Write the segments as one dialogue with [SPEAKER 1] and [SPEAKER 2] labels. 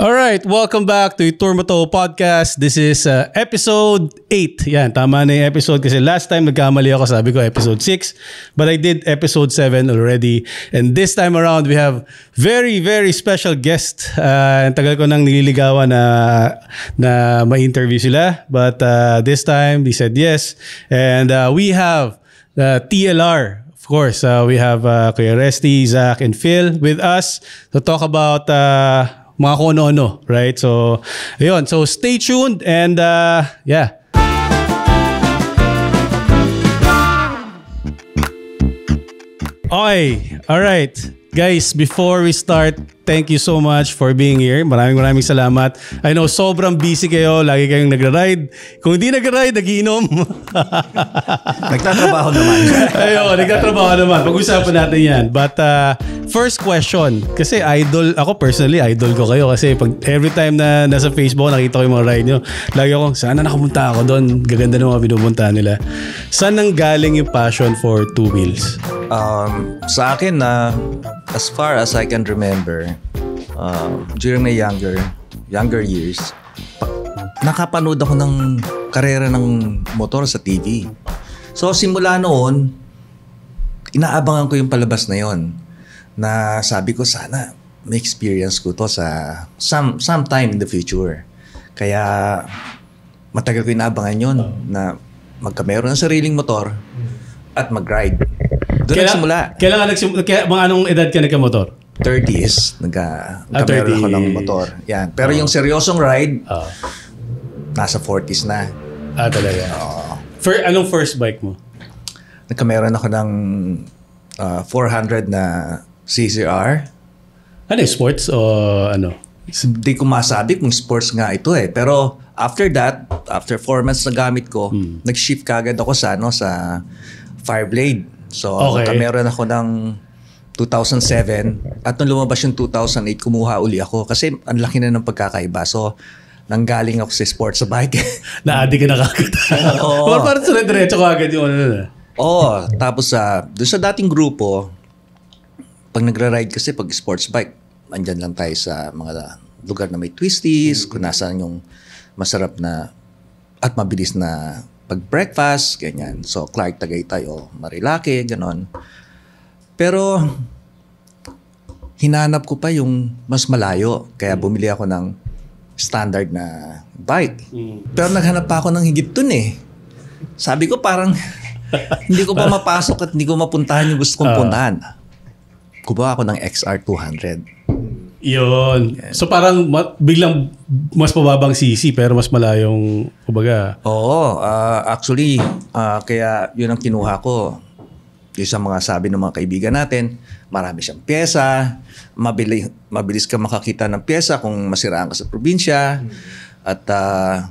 [SPEAKER 1] All right, welcome back to Iturmato Podcast. This is uh, episode 8. Yan, tama na yung episode kasi last time nagkamali ako, sabi ko episode 6. But I did episode 7 already. And this time around, we have very, very special guest. Uh, tagal ko nang nililigawan na, na ma-interview sila. But uh, this time, they said yes. And uh, we have the TLR Of course, uh, we have uh, Kuya Resty, Zach, and Phil with us to talk about uh, mga kung ano-ano, right? So, ayun. So, stay tuned and uh, yeah. Okay, all right. Guys, before we start, thank you so much for being here. Maraming maraming salamat. I know sobrang busy kayo, lagi kayong nagra-ride. Kung hindi nagra-ride, nagiinom.
[SPEAKER 2] Nagtatrabaho naman.
[SPEAKER 1] Ayun, nagtatrabaho naman. Pag-usapan natin yan. But uh, first question, kasi idol, ako personally, idol ko kayo kasi pag every time na nasa Facebook, nakita ko yung mga ride nyo, lagi ako, sana nakapunta ako doon. Gaganda ng mga pinupunta nila. Saan nang galing yung passion for two wheels?
[SPEAKER 2] Um, sa akin na as far as I can remember, um, during my younger younger years, pa- nakapanood ako ng karera ng motor sa TV. So simula noon, inaabangan ko yung palabas na yon na sabi ko sana may experience ko to sa some sometime in the future. Kaya matagal ko inaabangan yon na magka meron ng sariling motor at mag-ride. Doon nagsimula.
[SPEAKER 1] Kailan ka nagsimula? Kaya, mga anong edad ka nagka-motor?
[SPEAKER 2] 30s, nagka,
[SPEAKER 1] Ah,
[SPEAKER 2] nagka ako
[SPEAKER 1] 30.
[SPEAKER 2] ng motor. Yan. Pero yung seryosong ride,
[SPEAKER 1] Ah,
[SPEAKER 2] nasa 40s na.
[SPEAKER 1] ah talaga. Fir- anong first bike mo?
[SPEAKER 2] Nagkameron ako ng ah, 400 na CCR.
[SPEAKER 1] Ano yung sports o ano?
[SPEAKER 2] Hindi ko masabi kung sports nga ito eh. Pero after that, after 4 months na gamit ko,
[SPEAKER 1] Hmm.
[SPEAKER 2] nag-shift kagad ako sa, ano, sa Fireblade. So,
[SPEAKER 1] Okay.
[SPEAKER 2] nagkameron ako ng 2007 at nung lumabas yung 2008 kumuha uli ako kasi ang laki na ng pagkakaiba so nanggaling ako sa sports bike
[SPEAKER 1] Na-addict ka na kagad.
[SPEAKER 2] Oo.
[SPEAKER 1] Or parang dire-diretso ka agad yung ano na.
[SPEAKER 2] Oo. Tapos sa doon sa dating grupo, pag nagra-ride kasi pag sports bike, andyan lang tayo sa mga lugar na may twisties, kung nasaan yung masarap na at mabilis na pag-breakfast, ganyan. So, Clark Tagaytay o Marilake, ganon. Pero, hinanap ko pa yung mas malayo. Kaya bumili ako ng standard na bike. Pero naghanap pa ako ng higit dun eh. Sabi ko parang hindi ko pa mapasok at hindi ko mapuntahan yung gusto kong puntahan. Kuha ako ng XR200.
[SPEAKER 1] Yun. So parang ma- biglang mas mababang CC pero mas malayong, kumbaga,
[SPEAKER 2] Oo, ah, actually, ah, kaya yun ang kinuha ko. Yung sa mga sabi ng mga kaibigan natin, marami siyang pyesa, mabili, mabilis ka makakita ng pyesa kung masiraan ka sa probinsya, at ah,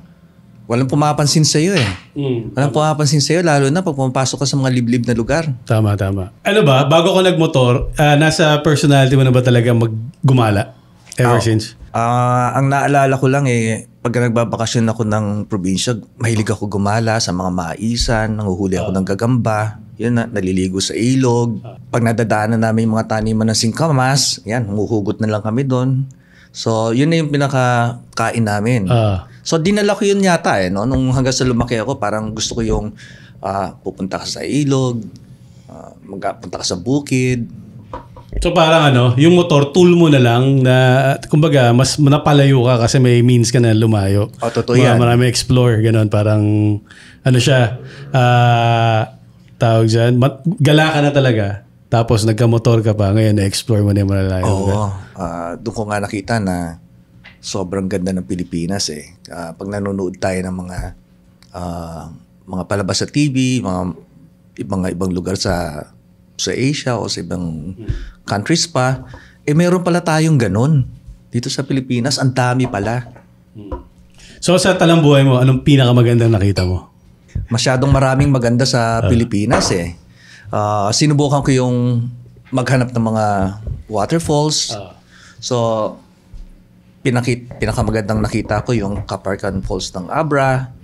[SPEAKER 2] walang pumapansin sa iyo eh.
[SPEAKER 1] Mm.
[SPEAKER 2] Walang pumapansin sa iyo, lalo na pag pumapasok ka sa mga liblib na lugar.
[SPEAKER 1] Tama, tama. Ano ba, bago ko nagmotor, ah, nasa personality mo na ba talaga maggumala? Ever
[SPEAKER 2] Oo.
[SPEAKER 1] since?
[SPEAKER 2] Ah, ang naalala ko lang eh, pag nagbabakasyon ako ng probinsya, mahilig ako gumala sa mga maisan, nanguhuli ako ng gagamba, yun na, naliligo sa ilog. Pag nadadaanan namin yung mga taniman ng singkamas, yan, humuhugot na lang kami doon. So, yun na yung pinakakain namin.
[SPEAKER 1] Ah.
[SPEAKER 2] So, dinala ko yun yata eh, no? Nung hanggang sa lumaki ako, parang gusto ko yung ah, pupunta ka sa ilog, ah, magpunta ka sa bukid,
[SPEAKER 1] So parang ano, yung motor, tool mo na lang na, kumbaga, mas napalayo ka kasi may means ka na lumayo.
[SPEAKER 2] Oh, totoo
[SPEAKER 1] Mga
[SPEAKER 2] yan.
[SPEAKER 1] Marami explore, ganun. Parang, ano siya, ah, tawag dyan, mat- gala ka na talaga. Tapos nagka-motor ka pa, ngayon na-explore mo na yung malalayo.
[SPEAKER 2] Oo. Ah, doon ko nga nakita na sobrang ganda ng Pilipinas eh. Ah, pag nanonood tayo ng mga ah, mga palabas sa TV, mga ibang ibang lugar sa sa Asia o sa ibang countries pa, eh meron pala tayong ganun. Dito sa Pilipinas, ang dami pala.
[SPEAKER 1] So sa talambuhay mo, anong pinakamagandang nakita mo?
[SPEAKER 2] Masyadong maraming maganda sa Pilipinas eh. Ah, sinubukan ko yung maghanap ng mga waterfalls. So, pinakit, pinakamagandang nakita ko yung Kaparkan Falls ng Abra.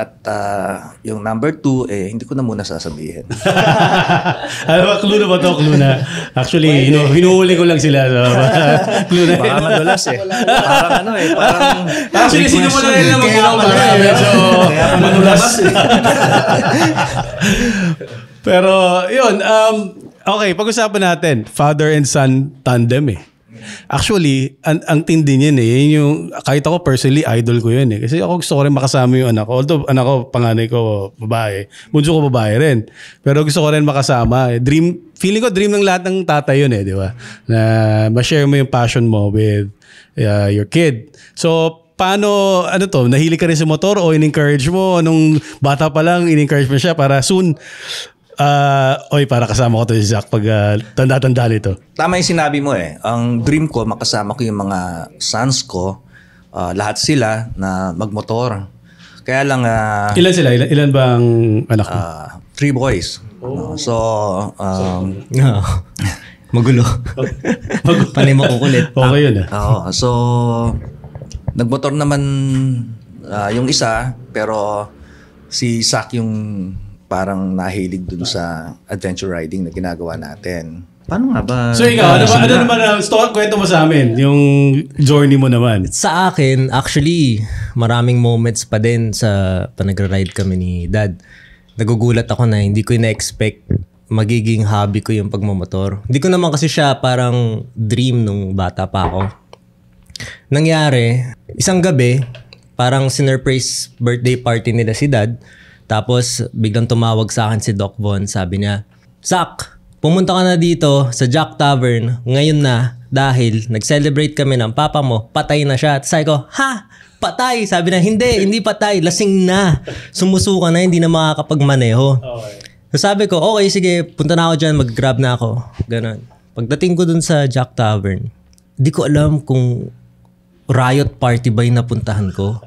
[SPEAKER 2] At ah, yung number two, eh, hindi ko na muna sasabihin.
[SPEAKER 1] Alam mo, clue na ba to? Clue na. Actually, hinu- hinuhuli ko lang sila. So, clue na
[SPEAKER 2] Baka madulas eh. Parang ano eh, parang...
[SPEAKER 1] Actually, rin
[SPEAKER 2] Kaya
[SPEAKER 1] ko
[SPEAKER 2] pala,
[SPEAKER 1] para medyo
[SPEAKER 2] Kaya pala
[SPEAKER 1] madulas. Pero, yun. Um, okay, pag-usapan natin. Father and son tandem eh. Actually, ang, ang tindi niyan eh. Yun yung, kahit ako personally, idol ko yun eh. Kasi ako gusto ko rin makasama yung anak ko. Although anak ko, panganay ko, babae. Bunso ko babae rin. Pero gusto ko rin makasama. Dream, feeling ko dream ng lahat ng tatay yun eh, di ba? Na ma-share mo yung passion mo with uh, your kid. So, paano, ano to, nahilig ka rin sa motor o in-encourage mo nung bata pa lang, in-encourage mo siya para soon, ah, oy, para kasama ko to si Zach pag ah, tanda-tanda nito.
[SPEAKER 2] Tama yung sinabi mo eh. Ang dream ko, makasama ko yung mga sons ko, ah, lahat sila na magmotor. Kaya lang, ah,
[SPEAKER 1] Ilan sila? Ilan, ilan ba ang anak mo?
[SPEAKER 2] ah, three boys. No? So, um,
[SPEAKER 3] Oo. Magulo. Panay makukulit.
[SPEAKER 1] okay yun ah.
[SPEAKER 2] oo, so, nagmotor naman ah, yung isa, pero si Sak yung parang nahilig dun sa adventure riding na ginagawa natin. Paano nga ba?
[SPEAKER 1] So ikaw, ano, ba, ano naman ang story, kwento mo sa amin? Yung journey mo naman.
[SPEAKER 3] Sa akin, actually, maraming moments pa din sa panagra-ride kami ni dad. Nagugulat ako na hindi ko na-expect magiging hobby ko yung pagmamotor. Hindi ko naman kasi siya parang dream nung bata pa ako. Nangyari, isang gabi, parang sinurprise birthday party nila si dad. Tapos biglang tumawag sa akin si Doc Von. Sabi niya, Zach, pumunta ka na dito sa Jack Tavern ngayon na dahil nag-celebrate kami ng papa mo, patay na siya. At sabi ko, ha? Patay? Sabi na, hindi, hindi patay. Lasing na. Sumusuka na, hindi na makakapagmaneho. So sabi ko, okay, sige, punta na ako dyan, mag-grab na ako. Ganon. Pagdating ko dun sa Jack Tavern, di ko alam kung riot party ba yung napuntahan ko.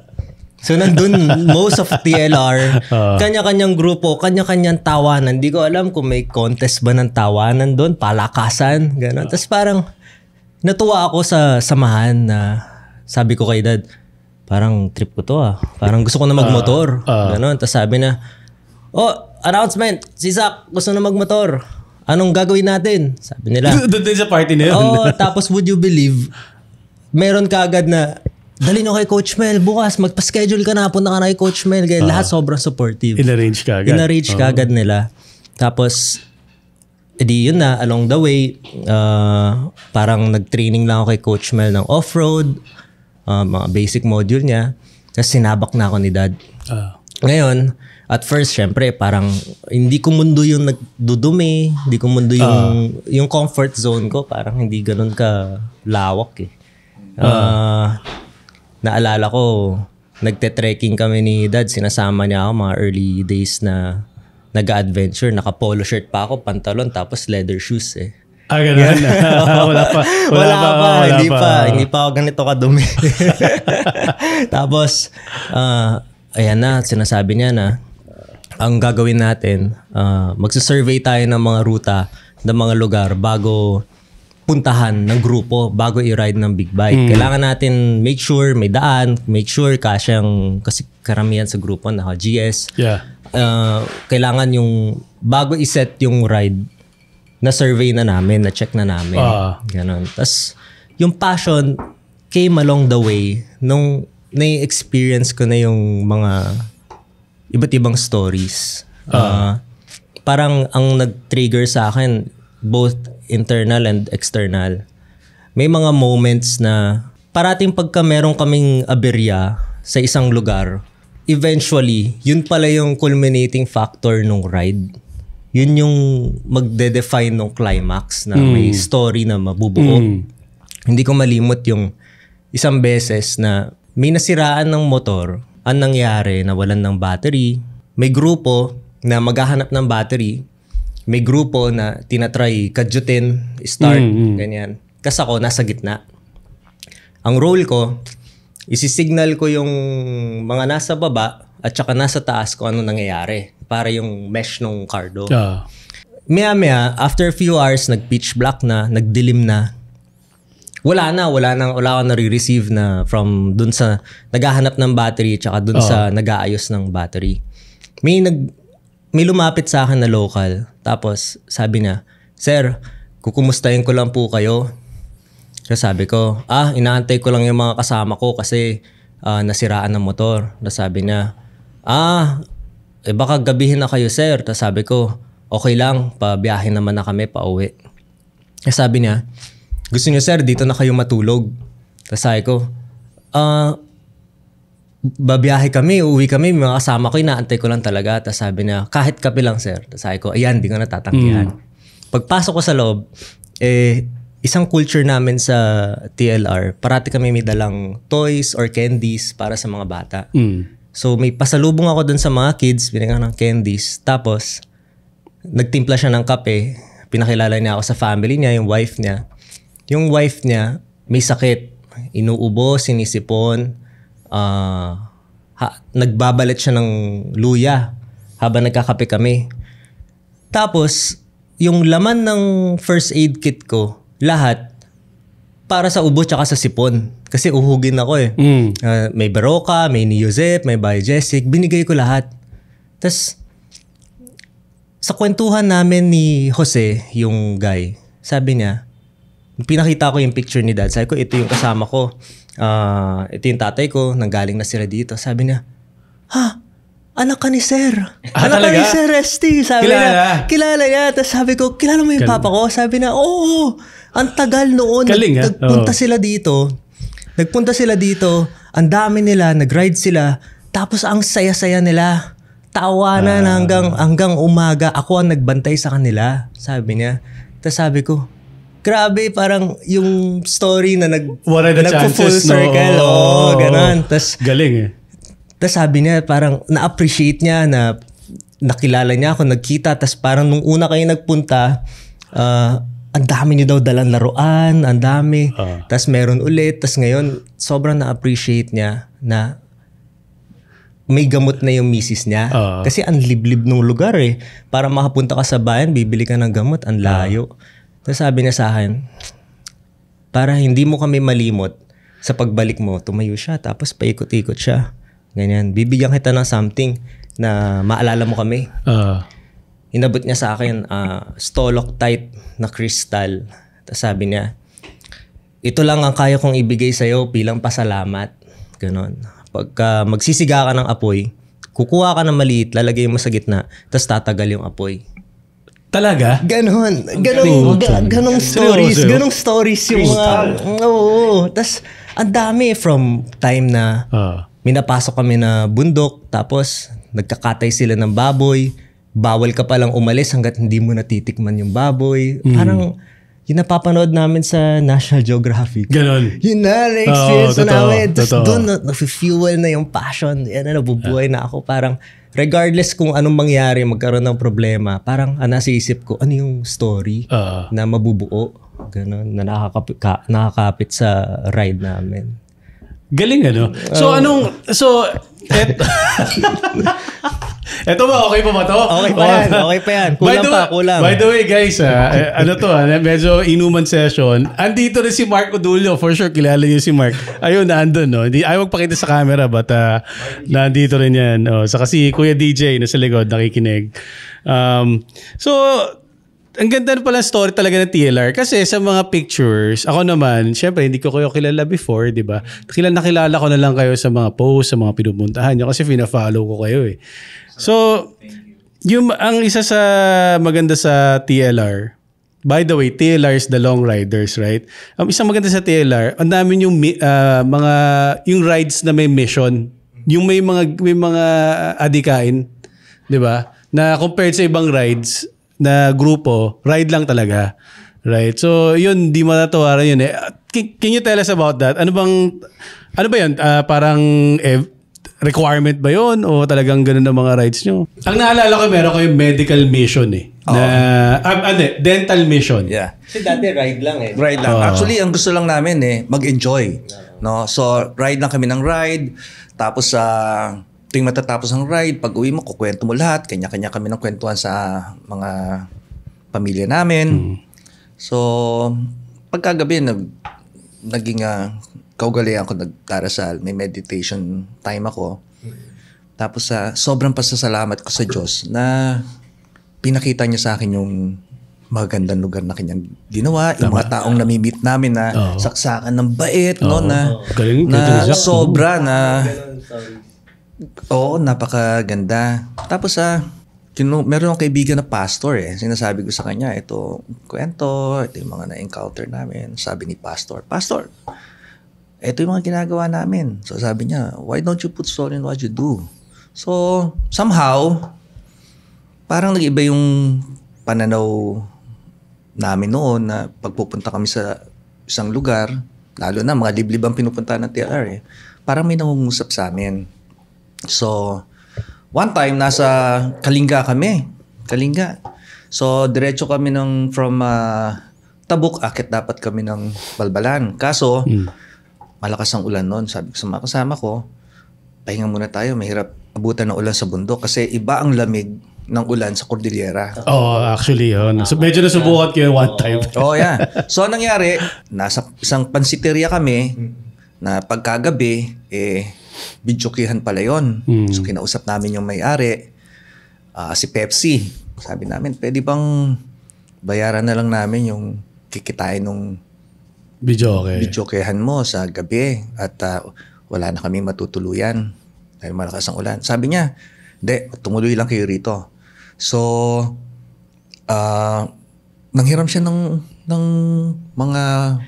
[SPEAKER 3] So nandun, most of TLR, kanya-kanyang grupo, kanya-kanyang tawanan. Di ko alam kung may contest ba ng tawanan doon, palakasan, gano'n. Tapos parang, natuwa ako sa samahan na sabi ko kay dad, parang trip ko to ah. Parang gusto ko na magmotor.
[SPEAKER 1] ah.
[SPEAKER 3] Ganon. Tapos sabi na, oh, announcement, si Zach gusto na magmotor. Anong gagawin natin? Sabi nila.
[SPEAKER 1] Doon din sa party na yun.
[SPEAKER 3] Oo, tapos would you believe, meron ka agad na, dali no kay Coach Mel, bukas magpa-schedule ka na, punta ka na kay Coach Mel. Kaya lahat sobrang supportive.
[SPEAKER 1] In-arrange ka agad.
[SPEAKER 3] In-arrange ka agad nila. Tapos, edi yun na, along the way, uh, parang nag-training lang ako kay Coach Mel ng off-road, uh, mga basic module niya. Tapos sinabak na ako ni dad.
[SPEAKER 1] Ah.
[SPEAKER 3] Ngayon, at first, syempre, parang hindi ko mundo yung nagdudumi, hindi ko mundo yung, yung comfort zone ko, parang hindi ganun ka lawak eh. Ah, naalala ko, nagte-trekking kami ni dad, sinasama niya ako mga early days na nag-adventure, naka-polo shirt pa ako, pantalon, tapos leather shoes eh.
[SPEAKER 1] Ah, ganun. wala pa.
[SPEAKER 3] Wala, pa,
[SPEAKER 1] wala
[SPEAKER 3] hindi pa. Hindi pa ako ganito kadumi. Tapos, ah, ayan na, sinasabi niya na, ang gagawin natin, ah, magsasurvey tayo ng mga ruta ng mga lugar bago puntahan ng grupo bago i-ride ng big bike. Kailangan natin make sure may daan, make sure kasyang kasi karamihan sa grupo naka GS.
[SPEAKER 1] Yeah.
[SPEAKER 3] Uh, kailangan yung bago i-set yung ride na survey na namin, na check na namin.
[SPEAKER 1] Ah.
[SPEAKER 3] Ganon. Tapos yung passion came along the way nung na-experience ko na yung mga iba't ibang stories. Uh, parang ang nag-trigger sa akin both internal and external. May mga moments na parating pagka meron kaming aberya sa isang lugar, eventually, yun pala yung culminating factor nung ride. Yun yung magde-define ng climax na may story na mabubuo. Hindi ko malimot yung isang beses na may nasiraan ng motor, ang nangyari, nawalan ng battery, may grupo na maghahanap ng battery, may grupo na tinatry kadyutin, start, ganyan. Kasi ako, nasa gitna. Ang role ko, isisignal ko yung mga nasa baba at saka nasa taas ko ano nangyayari para yung mesh ng cardo.
[SPEAKER 1] Ah.
[SPEAKER 3] Maya maya, after a few hours, nag-pitch black na, nagdilim na. wala na, wala na, wala akong nare-receive na from dun sa naghahanap ng battery tsaka dun sa nag-aayos ng battery. May nag may lumapit sa akin na local. Tapos sabi niya, Sir, kukumustahin ko lang po kayo. Kasi sabi ko, ah, inaantay ko lang yung mga kasama ko kasi ah, nasiraan ng motor. Tapos sabi niya, ah, eh baka gabihin na kayo sir. Tapos sabi ko, okay lang, pabiyahe naman na kami pa uwi. Kasi sabi niya, gusto niyo sir, dito na kayo matulog. Tapos sabi ko, ah, babiyahe kami, uwi kami, mga kasama ko, inaantay ko lang talaga. Tapos sabi niya, kahit kape lang sir. Tapos sabi ko, ayan, di ko natatanggihan. Pagpasok ko sa loob, eh, isang culture namin sa TLR, parati kami may dalang toys or candies para sa mga bata.
[SPEAKER 1] Mm.
[SPEAKER 3] So may pasalubong ako dun sa mga kids, binigyan ng candies. Tapos, nagtimpla siya ng kape. Pinakilala niya ako sa family niya, yung wife niya. Yung wife niya, may sakit. Inuubo, sinisipon. Ah, ha- nagbabalat siya ng luya habang nagkakape kami. Tapos, yung laman ng first aid kit ko, lahat, para sa ubo tsaka sa sipon. Kasi uhugin ako eh.
[SPEAKER 1] Mm.
[SPEAKER 3] Ah, may Baroka, may Neozep, may Biogesic. Binigay ko lahat. Tapos, sa kwentuhan namin ni Jose, yung guy, sabi niya, pinakita ko yung picture ni dad. Sabi ko, ito yung kasama ko. Ah, ito yung tatay ko. Nanggaling na sila dito. Sabi niya, ha? Anak ka ni Sir.
[SPEAKER 1] Ah,
[SPEAKER 3] anak ka
[SPEAKER 1] talaga?
[SPEAKER 3] ni Sir Resty. Sabi
[SPEAKER 1] Kilala?
[SPEAKER 3] niya, kilala niya. Tapos sabi ko, kilala mo yung papa ko? Sabi niya, oo. Ang tagal noon.
[SPEAKER 1] Galing, ah.
[SPEAKER 3] Nagpunta
[SPEAKER 1] Oo.
[SPEAKER 3] sila dito. Nagpunta sila dito. Ang dami nila. Nag-ride sila. Tapos ang saya-saya nila. Tawanan
[SPEAKER 1] Ah.
[SPEAKER 3] hanggang, hanggang umaga. Ako ang nagbantay sa kanila. Sabi niya. Tapos sabi ko, grabe parang yung story na nag,
[SPEAKER 1] What are the
[SPEAKER 3] nagpo-full
[SPEAKER 1] chances, no?
[SPEAKER 3] circle. Oo,
[SPEAKER 1] Oo.
[SPEAKER 3] ganun. Tapos
[SPEAKER 1] Galing eh.
[SPEAKER 3] tapos sabi niya, parang na-appreciate niya na nakilala niya ako, nagkita. Tapos parang nung una kayo nagpunta, ah, ang dami niyo daw dalang laruan, ang dami.
[SPEAKER 1] Ah.
[SPEAKER 3] Tapos meron ulit. Tapos ngayon, sobrang na-appreciate niya na may gamot na yung misis niya.
[SPEAKER 1] Ah.
[SPEAKER 3] Kasi ang liblib ng lugar eh. Para makapunta ka sa bayan, bibili ka ng gamot, ang layo. Tapos sabi niya sa akin, para hindi mo kami malimot sa pagbalik mo, tumayo siya, tapos paikot-ikot siya. Ganyan. Bibigyan kita ng something na maalala mo kami.
[SPEAKER 1] Ah.
[SPEAKER 3] Inabot niya sa akin ah, stalactite na crystal. Tapos sabi niya, ito lang ang kaya kong ibigay sa'yo bilang pasalamat. Ganon. Pagka magsisiga ka ng apoy, kukuha ka ng maliit, lalagay mo sa gitna, tapos tatagal yung apoy.
[SPEAKER 1] Talaga?
[SPEAKER 3] Ganon. Ganon. Ga, ganong stories.
[SPEAKER 1] Seryoso?
[SPEAKER 3] Ganong stories yung mga... Oo. Tapos, ang dami from time na
[SPEAKER 1] Ah.
[SPEAKER 3] minapasok kami na bundok, tapos nagkakatay sila ng baboy. Bawal ka palang umalis hanggat hindi mo natitikman yung baboy.
[SPEAKER 1] Mm.
[SPEAKER 3] Parang, yun napapanood namin sa National Geographic.
[SPEAKER 1] Ganon.
[SPEAKER 3] Yun na, na-experience
[SPEAKER 1] Oo,
[SPEAKER 3] na namin. Tapos doon, na- nafe-fuel na yung passion. Yan na, nabubuhay na ako. Parang, regardless kung anong mangyari, magkaroon ng problema, parang ah, nasa isip ko, ano yung story
[SPEAKER 1] Ah.
[SPEAKER 3] na mabubuo? Ganon, na nakakapit, ka, nakakapit sa ride namin.
[SPEAKER 1] Galing ano. So anong so et Eto ba okay pa ba to?
[SPEAKER 3] Okay pa yan, okay pa yan. Kulang
[SPEAKER 1] the
[SPEAKER 3] pa,
[SPEAKER 1] way-
[SPEAKER 3] kulang.
[SPEAKER 1] By the way guys, ah, eh, ano to ah, medyo inuman session. Andito rin si Mark Odulio. For sure kilala niyo si Mark. Ayun, nandun no. Hindi ayaw magpakita sa camera but ah, nandito rin yan. Oh, saka si Kuya DJ na sa likod nakikinig. Um, so ang ganda pala story talaga ng TLR kasi sa mga pictures, ako naman, syempre hindi ko kayo kilala before, di ba? Kilala nakilala ko na lang kayo sa mga posts, sa mga pinupuntahan nyo kasi fina-follow ko kayo eh. So, yung ang isa sa maganda sa TLR, by the way, TLR is the long riders, right? Ang isang maganda sa TLR, ang dami yung mi- ah, mga yung rides na may mission, yung may mga may mga adikain, 'di ba? Na compared sa ibang rides na grupo, ride lang talaga. Right? So, yun, di matatawaran yun eh. Can, can you tell us about that? Ano bang, ano ba yun? Ah, parang eh, requirement ba yun? O talagang ganun ang mga rides nyo? Ang naalala ko, meron ko yung medical mission eh. Na, ah, ano eh, dental mission.
[SPEAKER 2] Yeah.
[SPEAKER 3] Kasi dati ride lang eh.
[SPEAKER 2] Ride lang. Actually, ang gusto lang namin eh, mag-enjoy. No? So, ride lang kami ng ride. Tapos, sa tuwing matatapos ang ride, pag uwi mo, kukwento mo lahat. Kanya-kanya kami ng kwentuhan sa mga pamilya namin. So, pagkagabi, nag, naging uh, kaugalian ko nagdarasal, may meditation time ako. Tapos sa sobrang pasasalamat ko sa Diyos na pinakita niya sa akin yung magandang lugar na kanyang ginawa, yung mga taong namimit namin na
[SPEAKER 1] Oo.
[SPEAKER 2] saksakan ng bait, no, na,
[SPEAKER 1] Galing,
[SPEAKER 2] na
[SPEAKER 1] galing, Jack.
[SPEAKER 2] sobra na, oo, napakaganda. Tapos sa, kinu, meron akong kaibigan na pastor eh. Sinasabi ko sa kanya, ito kwento, ito yung mga na-encounter namin. Sabi ni pastor, pastor, ito yung mga ginagawa namin. So sabi niya, why don't you put soul in what you do? So, somehow, parang nag-iba yung pananaw namin noon na pagpupunta kami sa isang lugar, lalo na mga liblib ang pinupunta ng TLR eh, parang may nangungusap sa amin. So, one time, nasa Kalinga kami. Kalinga. So, diretso kami ng from ah, Tabuk, akit dapat kami ng Balbalan. Kaso, malakas ang ulan noon. Sabi ko sa mga kasama ko, pahinga muna tayo, mahirap abutan ng ulan sa bundok kasi iba ang lamig ng ulan sa Cordillera.
[SPEAKER 1] Oh, actually, yun. So, medyo nasubukan ko yun one time.
[SPEAKER 2] Oh, yeah. So, anong nangyari, nasa isang pansiteria kami na pagkagabi, eh, bidyokihan pala yon.
[SPEAKER 1] Mm.
[SPEAKER 2] So, kinausap namin yung may-ari, ah, si Pepsi. Sabi namin, pwede bang bayaran na lang namin yung kikitain nung
[SPEAKER 1] Video okay.
[SPEAKER 2] bidyokehan mo sa gabi at ah, wala na kami matutuluyan dahil malakas ang ulan. Sabi niya, hindi, tumuloy lang kayo rito. So, ah, nanghiram siya ng, ng mga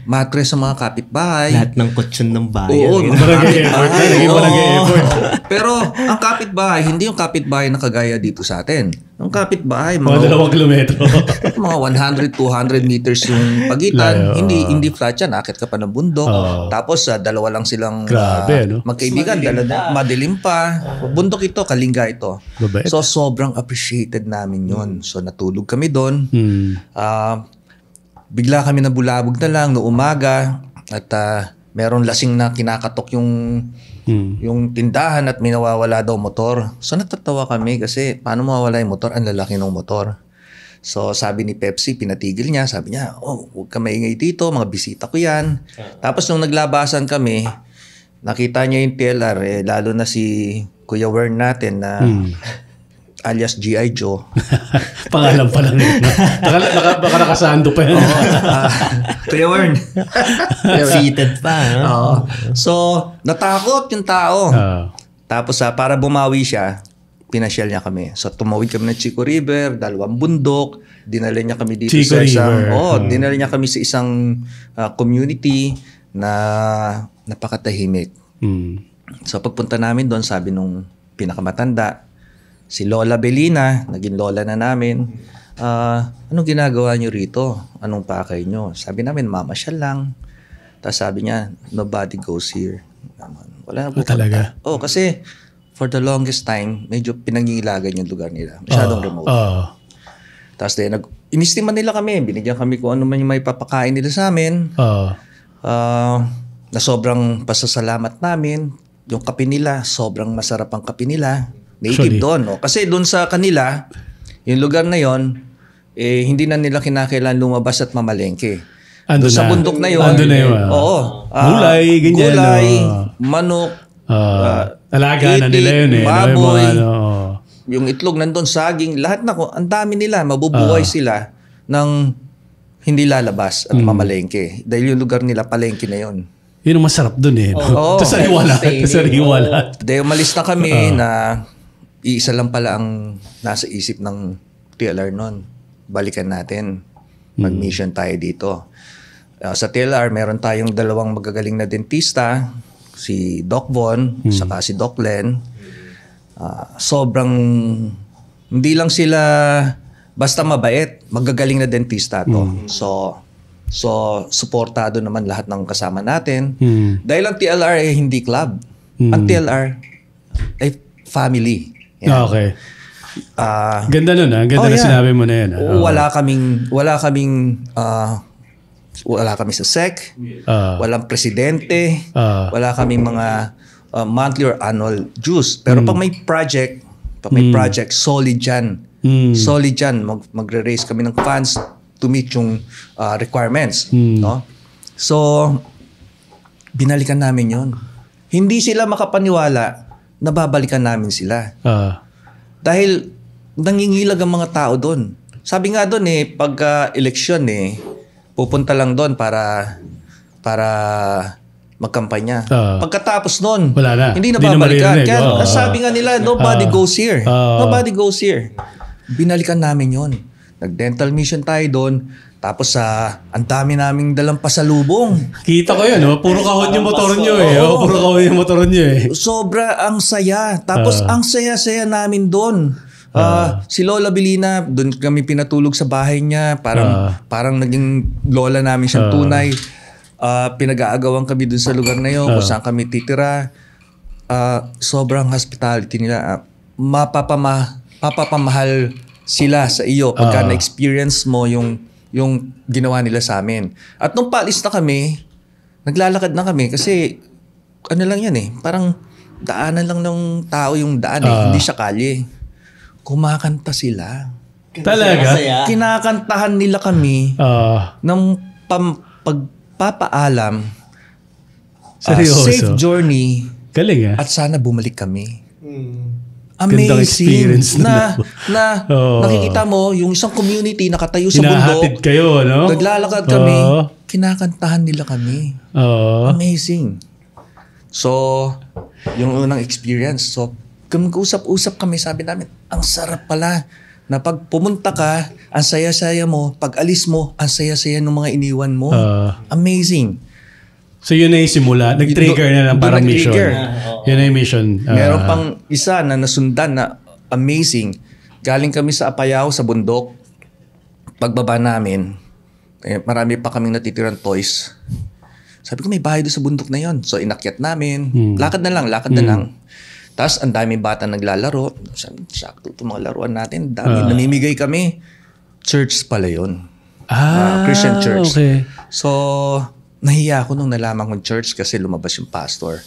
[SPEAKER 2] mattress sa mga kapitbahay.
[SPEAKER 3] Lahat ng kutsyon ng bayan.
[SPEAKER 2] Oo,
[SPEAKER 3] Ganun.
[SPEAKER 2] mga kapitbahay. Oo. Pero ang kapitbahay, hindi yung kapitbahay na kagaya dito sa atin. Ang kapitbahay,
[SPEAKER 1] Mga
[SPEAKER 2] mga,
[SPEAKER 1] dalawang kilometro.
[SPEAKER 2] mga 100, 200 meters yung pagitan.
[SPEAKER 1] Layo,
[SPEAKER 2] hindi hindi flat yan. Akit ka pa ng bundok.
[SPEAKER 1] Oo.
[SPEAKER 2] Tapos ah, dalawa lang silang
[SPEAKER 1] Grabe,
[SPEAKER 2] ah,
[SPEAKER 1] no?
[SPEAKER 2] magkaibigan. Dala, madilim pa. Bundok ito, kalingga ito.
[SPEAKER 1] Babait.
[SPEAKER 2] So sobrang appreciated namin yun. So natulog kami doon.
[SPEAKER 1] Hmm.
[SPEAKER 2] Ah, bigla kami nabulabog na lang no umaga at ah, meron lasing na kinakatok yung
[SPEAKER 1] Hmm.
[SPEAKER 2] yung tindahan at may nawawala daw motor. So natatawa kami kasi paano mawawala yung motor? Ang lalaki ng motor. So sabi ni Pepsi, pinatigil niya. Sabi niya, oh, huwag ka maingay dito, mga bisita ko yan. Tapos nung naglabasan kami, nakita niya yung TLR, eh, lalo na si Kuya Wern natin na
[SPEAKER 1] Hmm.
[SPEAKER 2] Alias G.I. Joe.
[SPEAKER 1] Pangalan pa lang yun. Baka, baka, baka nakasando pa yan.
[SPEAKER 2] Ah, Kuya Wern.
[SPEAKER 3] Seated pa. no?
[SPEAKER 2] Oo. So, natakot yung tao.
[SPEAKER 1] Ah.
[SPEAKER 2] Tapos ah, para bumawi siya, pinasyal niya kami. So tumawid kami ng Chico River, dalawang bundok, dinala niya kami dito
[SPEAKER 1] Chico
[SPEAKER 2] sa isang
[SPEAKER 1] River.
[SPEAKER 2] oh,
[SPEAKER 1] Ah.
[SPEAKER 2] dinala niya kami sa isang ah, community na napakatahimik.
[SPEAKER 1] Hmm.
[SPEAKER 2] So pagpunta namin doon, sabi nung pinakamatanda, si Lola Belina, naging lola na namin. Ah, anong ginagawa niyo rito? Anong pakay niyo? Sabi namin, mamasyal lang. Tapos sabi niya, nobody goes here. Naman, Wala na
[SPEAKER 1] Ah, talaga?
[SPEAKER 2] Oh, kasi for the longest time, medyo pinangingilagan yung lugar nila. Masyadong remote.
[SPEAKER 1] Oh.
[SPEAKER 2] Tapos din, nag, inistiman nila kami. Binigyan kami kung ano man yung may papakain nila sa amin.
[SPEAKER 1] Oh.
[SPEAKER 2] Ah, na sobrang pasasalamat namin. Yung kape nila, sobrang masarap ang kape nila.
[SPEAKER 1] Actually.
[SPEAKER 2] Native doon. No? Kasi doon sa kanila, yung lugar na yon eh, hindi na nila kinakailan lumabas at mamalengke. Doon sa bundok na yon.
[SPEAKER 1] Andun na yun, ah.
[SPEAKER 2] Oo. Ah,
[SPEAKER 1] Gulay, ganyan,
[SPEAKER 2] Gulay,
[SPEAKER 1] oh.
[SPEAKER 2] manok,
[SPEAKER 1] Ah, alaga na nila yun eh. no? Yung
[SPEAKER 2] baboy,
[SPEAKER 1] mga ano, oh.
[SPEAKER 2] yung itlog nandun, saging, lahat na ko, ang dami nila, mabubuhay
[SPEAKER 1] Ah.
[SPEAKER 2] sila ng hindi lalabas
[SPEAKER 1] Hmm.
[SPEAKER 2] at mamalengke. Dahil yung lugar nila, palengke na yon.
[SPEAKER 1] Yun ang masarap dun eh. No?
[SPEAKER 2] Oo.
[SPEAKER 1] Ito sariwa lahat. Ito sariwa lahat.
[SPEAKER 2] Dahil umalis na kami
[SPEAKER 1] Ah.
[SPEAKER 2] na iisa lang pala ang nasa isip ng TLR noon. Balikan natin. Mag-mission tayo dito. Ah, sa TLR, meron tayong dalawang magagaling na dentista. Si Doc Von, saka si Doc Len. Ah, sobrang, hindi lang sila basta mabait, magagaling na dentista to. So, so suportado naman lahat ng kasama natin.
[SPEAKER 1] Hmm.
[SPEAKER 2] Dahil ang TLR ay hindi club. Ang TLR ay family. Yan.
[SPEAKER 1] Okay.
[SPEAKER 2] Ah,
[SPEAKER 1] Ganda nun ah. Ganda
[SPEAKER 2] Oh,
[SPEAKER 1] na
[SPEAKER 2] yeah.
[SPEAKER 1] sinabi mo na yun. ah. Oo.
[SPEAKER 2] wala kaming wala kaming ah, wala kami sa SEC,
[SPEAKER 1] Ah.
[SPEAKER 2] walang presidente,
[SPEAKER 1] Ah.
[SPEAKER 2] wala kaming mga ah, monthly or annual dues. Pero
[SPEAKER 1] Hmm.
[SPEAKER 2] pag may project, pag may project, solid yan.
[SPEAKER 1] Hmm.
[SPEAKER 2] Solid yan. Mag, magre-raise kami ng funds to meet yung ah, requirements.
[SPEAKER 1] Hmm.
[SPEAKER 2] No? So, binalikan namin yon. Hindi sila makapaniwala na babalikan namin sila.
[SPEAKER 1] Ah.
[SPEAKER 2] Dahil nangingilag ang mga tao doon. Sabi nga doon eh, pagka eleksyon eh, pupunta lang doon para para magkampanya.
[SPEAKER 1] Ah.
[SPEAKER 2] Pagkatapos noon,
[SPEAKER 1] Wala na.
[SPEAKER 2] hindi na babalikan. Kaya ang sabi nga nila, nobody
[SPEAKER 1] Ah.
[SPEAKER 2] goes here.
[SPEAKER 1] Ah.
[SPEAKER 2] Nobody goes here. Binalikan namin yon. Nag-dental mission tayo doon. Tapos sa ang dami naming dalang pasalubong.
[SPEAKER 1] Kita ko yun, oh. puro kahon yung motor nyo eh. Oh, puro kahon yung motor nyo eh.
[SPEAKER 2] Sobra ang saya. Tapos
[SPEAKER 1] Ah.
[SPEAKER 2] ang saya-saya namin doon. Ah, si Lola Belina, doon kami pinatulog sa bahay niya. Parang
[SPEAKER 1] Ah.
[SPEAKER 2] parang naging lola namin siyang tunay. Ah, pinag-aagawan kami doon sa lugar na yun, kung
[SPEAKER 1] Ah.
[SPEAKER 2] saan kami titira. Ah, sobrang hospitality nila. Ah, mapapama, mapapamahal sila sa iyo pagka
[SPEAKER 1] Ah.
[SPEAKER 2] na-experience mo yung yung ginawa nila sa amin. At nung paalis na kami, naglalakad na kami kasi ano lang yan eh, parang daanan lang ng tao yung daan eh,
[SPEAKER 1] Ah.
[SPEAKER 2] hindi siya kalye. Kumakanta sila.
[SPEAKER 1] Talaga?
[SPEAKER 2] Kinakantahan nila kami
[SPEAKER 1] Ah.
[SPEAKER 2] ng pam, pagpapaalam,
[SPEAKER 1] seryoso?
[SPEAKER 2] safe journey,
[SPEAKER 1] Galing ah.
[SPEAKER 2] at sana bumalik kami.
[SPEAKER 1] Gandang experience
[SPEAKER 2] Amazing na, na
[SPEAKER 1] Oo.
[SPEAKER 2] nakikita mo yung isang community nakatayo sa
[SPEAKER 1] Hinahatid
[SPEAKER 2] bundok.
[SPEAKER 1] kayo, no?
[SPEAKER 2] Naglalakad kami,
[SPEAKER 1] Oo.
[SPEAKER 2] kinakantahan nila kami.
[SPEAKER 1] Oo.
[SPEAKER 2] Amazing. So, yung unang experience. So, kung usap-usap kami, sabi namin, ang sarap pala na pag pumunta ka, ang saya-saya mo, pag alis mo, ang saya-saya ng mga iniwan mo.
[SPEAKER 1] Ah.
[SPEAKER 2] Amazing.
[SPEAKER 1] So yun na yung simula. Nag-trigger na lang parang mission.
[SPEAKER 2] nag-trigger.
[SPEAKER 1] Yun na yung mission. Ah.
[SPEAKER 2] Meron pang isa na nasundan na amazing. Galing kami sa Apayao sa bundok. Pagbaba namin, eh, marami pa kaming natitirang toys. Sabi ko, may bahay doon sa bundok na yon. So, inakyat namin. Lakad na lang, lakad na lang. Tapos, ang daming bata naglalaro. Sabi, sakto itong mga laruan natin. Dami, namimigay kami. Church pala yon.
[SPEAKER 1] ah,
[SPEAKER 2] Christian church.
[SPEAKER 1] Okay.
[SPEAKER 2] So, nahiya ako nung nalaman kong church kasi lumabas yung pastor.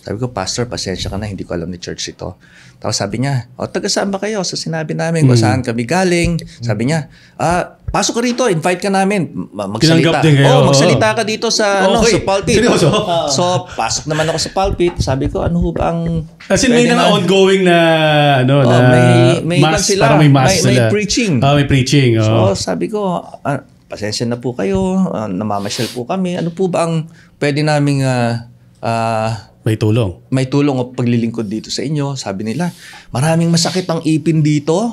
[SPEAKER 2] Sabi ko, Pastor, pasensya ka na, hindi ko alam ni church ito. Tapos sabi niya, o, taga saan ba kayo? Sa sinabi namin,
[SPEAKER 1] Hmm.
[SPEAKER 2] kung saan kami galing. Sabi niya, ah, pasok ka rito, invite ka namin. Magsalita.
[SPEAKER 1] din kayo,
[SPEAKER 2] Oh, magsalita ka dito sa, ano,
[SPEAKER 1] Okay.
[SPEAKER 2] sa pulpit.
[SPEAKER 1] Seryoso?
[SPEAKER 2] So, pasok naman ako sa pulpit. Sabi ko, ano ba ang...
[SPEAKER 1] As in, may na ongoing na, ano,
[SPEAKER 2] Oh,
[SPEAKER 1] na
[SPEAKER 2] may- may
[SPEAKER 1] mass.
[SPEAKER 2] sila.
[SPEAKER 1] Parang may mass
[SPEAKER 2] May- may
[SPEAKER 1] sila.
[SPEAKER 2] preaching.
[SPEAKER 1] Ah, may preaching. Oh.
[SPEAKER 2] So, sabi ko, ah, pasensya na po kayo, ah, namamasyal po kami. Ano po ba ang pwede naming ah, ah,
[SPEAKER 1] may tulong.
[SPEAKER 2] may tulong o paglilingkod dito sa inyo? Sabi nila, maraming masakit ang ipin dito.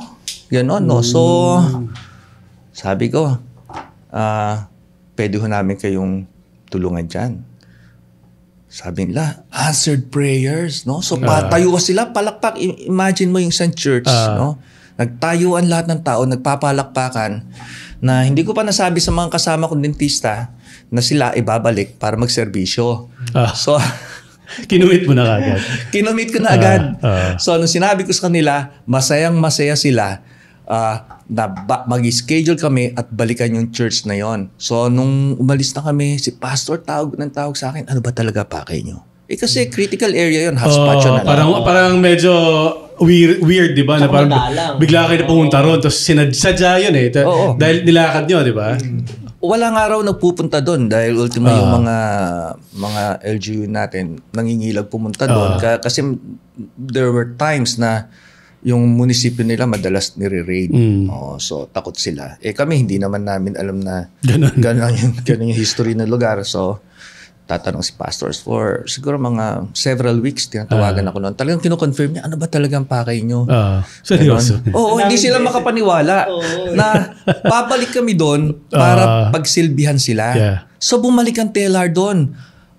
[SPEAKER 2] Ganon, no? So, sabi ko, ah, pwede ho namin kayong tulungan dyan. Sabi nila, answered prayers, no? So, patayo sila, palakpak. Imagine mo yung isang church,
[SPEAKER 1] Ah.
[SPEAKER 2] no? Nagtayuan lahat ng tao, nagpapalakpakan, na hindi ko pa nasabi sa mga kasama kong dentista na sila ibabalik para magserbisyo.
[SPEAKER 1] Ah.
[SPEAKER 2] So,
[SPEAKER 1] Kinumit mo na kagad.
[SPEAKER 2] Kinumit ko na agad.
[SPEAKER 1] ah.
[SPEAKER 2] so, nung sinabi ko sa kanila, masayang masaya sila ah, na ba- mag-schedule kami at balikan yung church na yon. So, nung umalis na kami, si pastor tawag ng tawag sa akin, ano ba talaga pakay nyo? Eh kasi critical area yon hotspot yun. ano?
[SPEAKER 1] parang, parang medyo weird, weird di ba? Na parang
[SPEAKER 3] madalang.
[SPEAKER 1] bigla kayo na pumunta ron. Tapos sinadya yun eh. Ta-
[SPEAKER 2] Oo.
[SPEAKER 1] Dahil nilakad nyo, di ba?
[SPEAKER 2] Wala nga raw nagpupunta doon dahil ultimo yung
[SPEAKER 1] Ah.
[SPEAKER 2] mga mga LGU natin nangingilag pumunta doon Ka- kasi there were times na yung munisipyo nila madalas nire-raid.
[SPEAKER 1] Mm.
[SPEAKER 2] Oh, so takot sila. Eh kami hindi naman namin alam na
[SPEAKER 1] Ganun.
[SPEAKER 2] ganun yung, ganun yung history ng lugar. So tatanong si pastors for siguro mga several weeks tinatawagan ako noon. Talagang kino-confirm niya ano ba talaga ang pakay nyo?
[SPEAKER 1] Ah, seryoso.
[SPEAKER 2] Oo, hindi sila makapaniwala na babalik kami doon para
[SPEAKER 1] Ah.
[SPEAKER 2] pagsilbihan sila.
[SPEAKER 1] Yeah.
[SPEAKER 2] So bumalik ang TLR doon.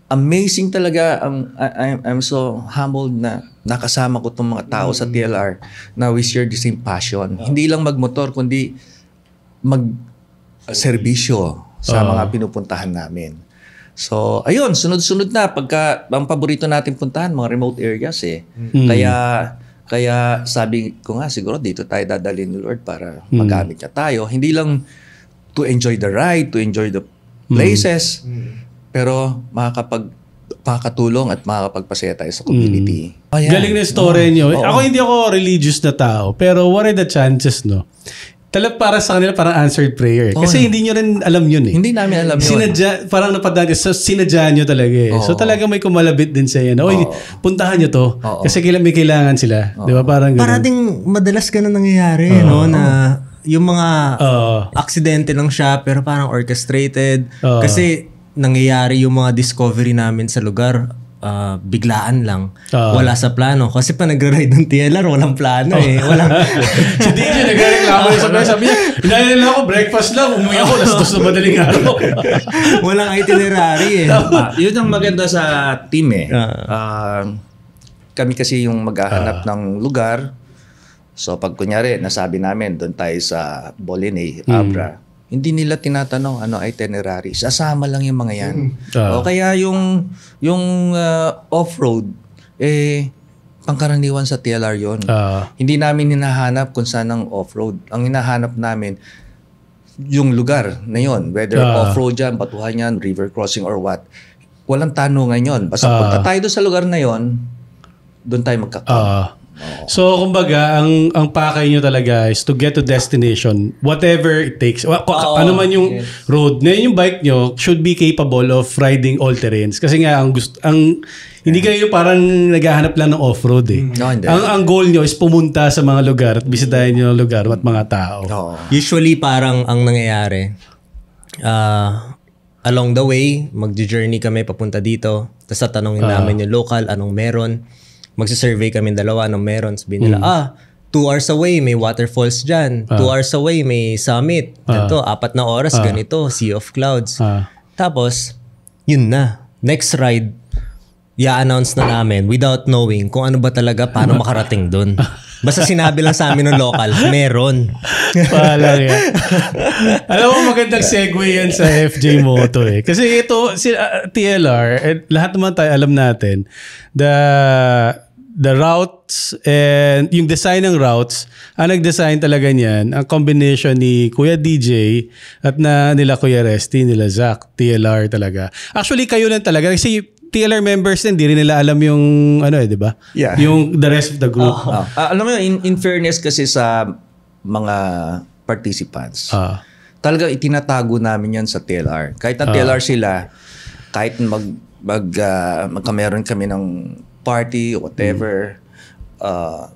[SPEAKER 2] Amazing talaga ang I, I'm, I'm so humbled na nakasama ko tong mga tao sa TLR na we share the same passion. Hindi lang magmotor kundi mag serbisyo sa
[SPEAKER 1] Ah.
[SPEAKER 2] mga pinupuntahan namin. So, ayun, sunod-sunod na pagka ang paborito natin puntahan mga remote areas eh. Kaya kaya sabi ko nga siguro dito tayo dadalhin ni Lord para magamit niya tayo. Hindi lang to enjoy the ride, to enjoy the places, pero makakapag makakatulong at makakapagpasaya tayo sa community. Ayan.
[SPEAKER 1] Galing na story
[SPEAKER 2] Oo.
[SPEAKER 1] nyo.
[SPEAKER 2] Oo.
[SPEAKER 1] Ako hindi ako religious na tao, pero what are the chances, no? Talab para sa kanila parang answered prayer. Kasi hindi nyo rin alam yun eh.
[SPEAKER 2] Hindi namin alam yun.
[SPEAKER 1] Sinadya, parang napadaan so sinadya nyo talaga eh. So talaga may kumalabit din sa iyo. Oy, puntahan nyo to. Kasi kailan may kailangan sila. Di ba? Parang ganun.
[SPEAKER 3] Parating madalas ganun nangyayari, no? Na yung mga
[SPEAKER 1] Oo.
[SPEAKER 3] aksidente lang siya pero parang orchestrated.
[SPEAKER 1] Oo.
[SPEAKER 3] Kasi nangyayari yung mga discovery namin sa lugar ah, biglaan lang.
[SPEAKER 1] Oo.
[SPEAKER 3] Wala sa plano. Kasi pa nag-ride ng TLR, walang plano eh. Walang,
[SPEAKER 1] si DJ nagreklamo yung sabi, sabi niya, inayin lang ako, breakfast lang, umuwi ako, alas dos na madaling araw.
[SPEAKER 3] walang itinerary eh.
[SPEAKER 2] Ah, yun ang maganda sa team eh.
[SPEAKER 3] Ah.
[SPEAKER 2] Ah, kami kasi yung maghahanap ng lugar. So pag kunyari, nasabi namin doon tayo sa Bolinay, Abra, hindi nila tinatanong ano itinerary. Sasama lang yung mga yan.
[SPEAKER 1] Ah.
[SPEAKER 2] o kaya yung yung ah, off-road, eh, pangkaraniwan sa TLR yon.
[SPEAKER 1] Ah.
[SPEAKER 2] Hindi namin hinahanap kung saan ang off-road. Ang hinahanap namin, yung lugar na yon, whether
[SPEAKER 1] Ah.
[SPEAKER 2] off-road yan, batuhan yan, river crossing or what. Walang tanungan yon. Basta
[SPEAKER 1] Ah.
[SPEAKER 2] punta tayo doon sa lugar na yon, doon tayo magkaka.
[SPEAKER 1] Ah. so, kumbaga, ang ang pakay nyo talaga is to get to destination, whatever it takes. Wa- ano man yung road, na yung bike nyo should be capable of riding all terrains. Kasi nga, ang gusto, ang, hindi kayo parang naghahanap lang ng off-road eh.
[SPEAKER 2] No, hindi.
[SPEAKER 1] ang, ang goal nyo is pumunta sa mga lugar at bisitahin nyo ang lugar at mga tao.
[SPEAKER 2] Oo.
[SPEAKER 3] Usually parang ang nangyayari, ah, along the way, mag-journey kami papunta dito. Tapos tatanungin namin yung local, anong meron. Magsisurvey kami dalawa, anong meron. Sabihin nila, ah, two hours away, may waterfalls dyan. Two hours away, may summit. Ganito, apat na oras, ganito, sea of clouds.
[SPEAKER 1] Ah.
[SPEAKER 3] Tapos, yun na. Next ride, i-announce na namin without knowing kung ano ba talaga, paano makarating doon. Basta sinabi lang sa amin ng local, meron.
[SPEAKER 1] Pala yan. Alam mo, magandang segue yan sa FJ Moto eh. Kasi ito, si ah, TLR, eh, lahat naman tayo alam natin, the the routes and yung design ng routes, ang nag-design talaga niyan, ang combination ni Kuya DJ at na nila Kuya Resty, nila Zach, TLR talaga. Actually, kayo lang talaga. Kasi TLR members din, di rin nila alam yung ano eh, di ba?
[SPEAKER 2] Yeah.
[SPEAKER 1] Yung the rest of the group.
[SPEAKER 2] Ah, ah, alam mo, yun, in, in fairness kasi sa mga participants,
[SPEAKER 1] Ah.
[SPEAKER 2] talaga itinatago namin yan sa TLR. Kahit na TLR sila, kahit mag, mag, ah, magkameron kami ng party or whatever, ah,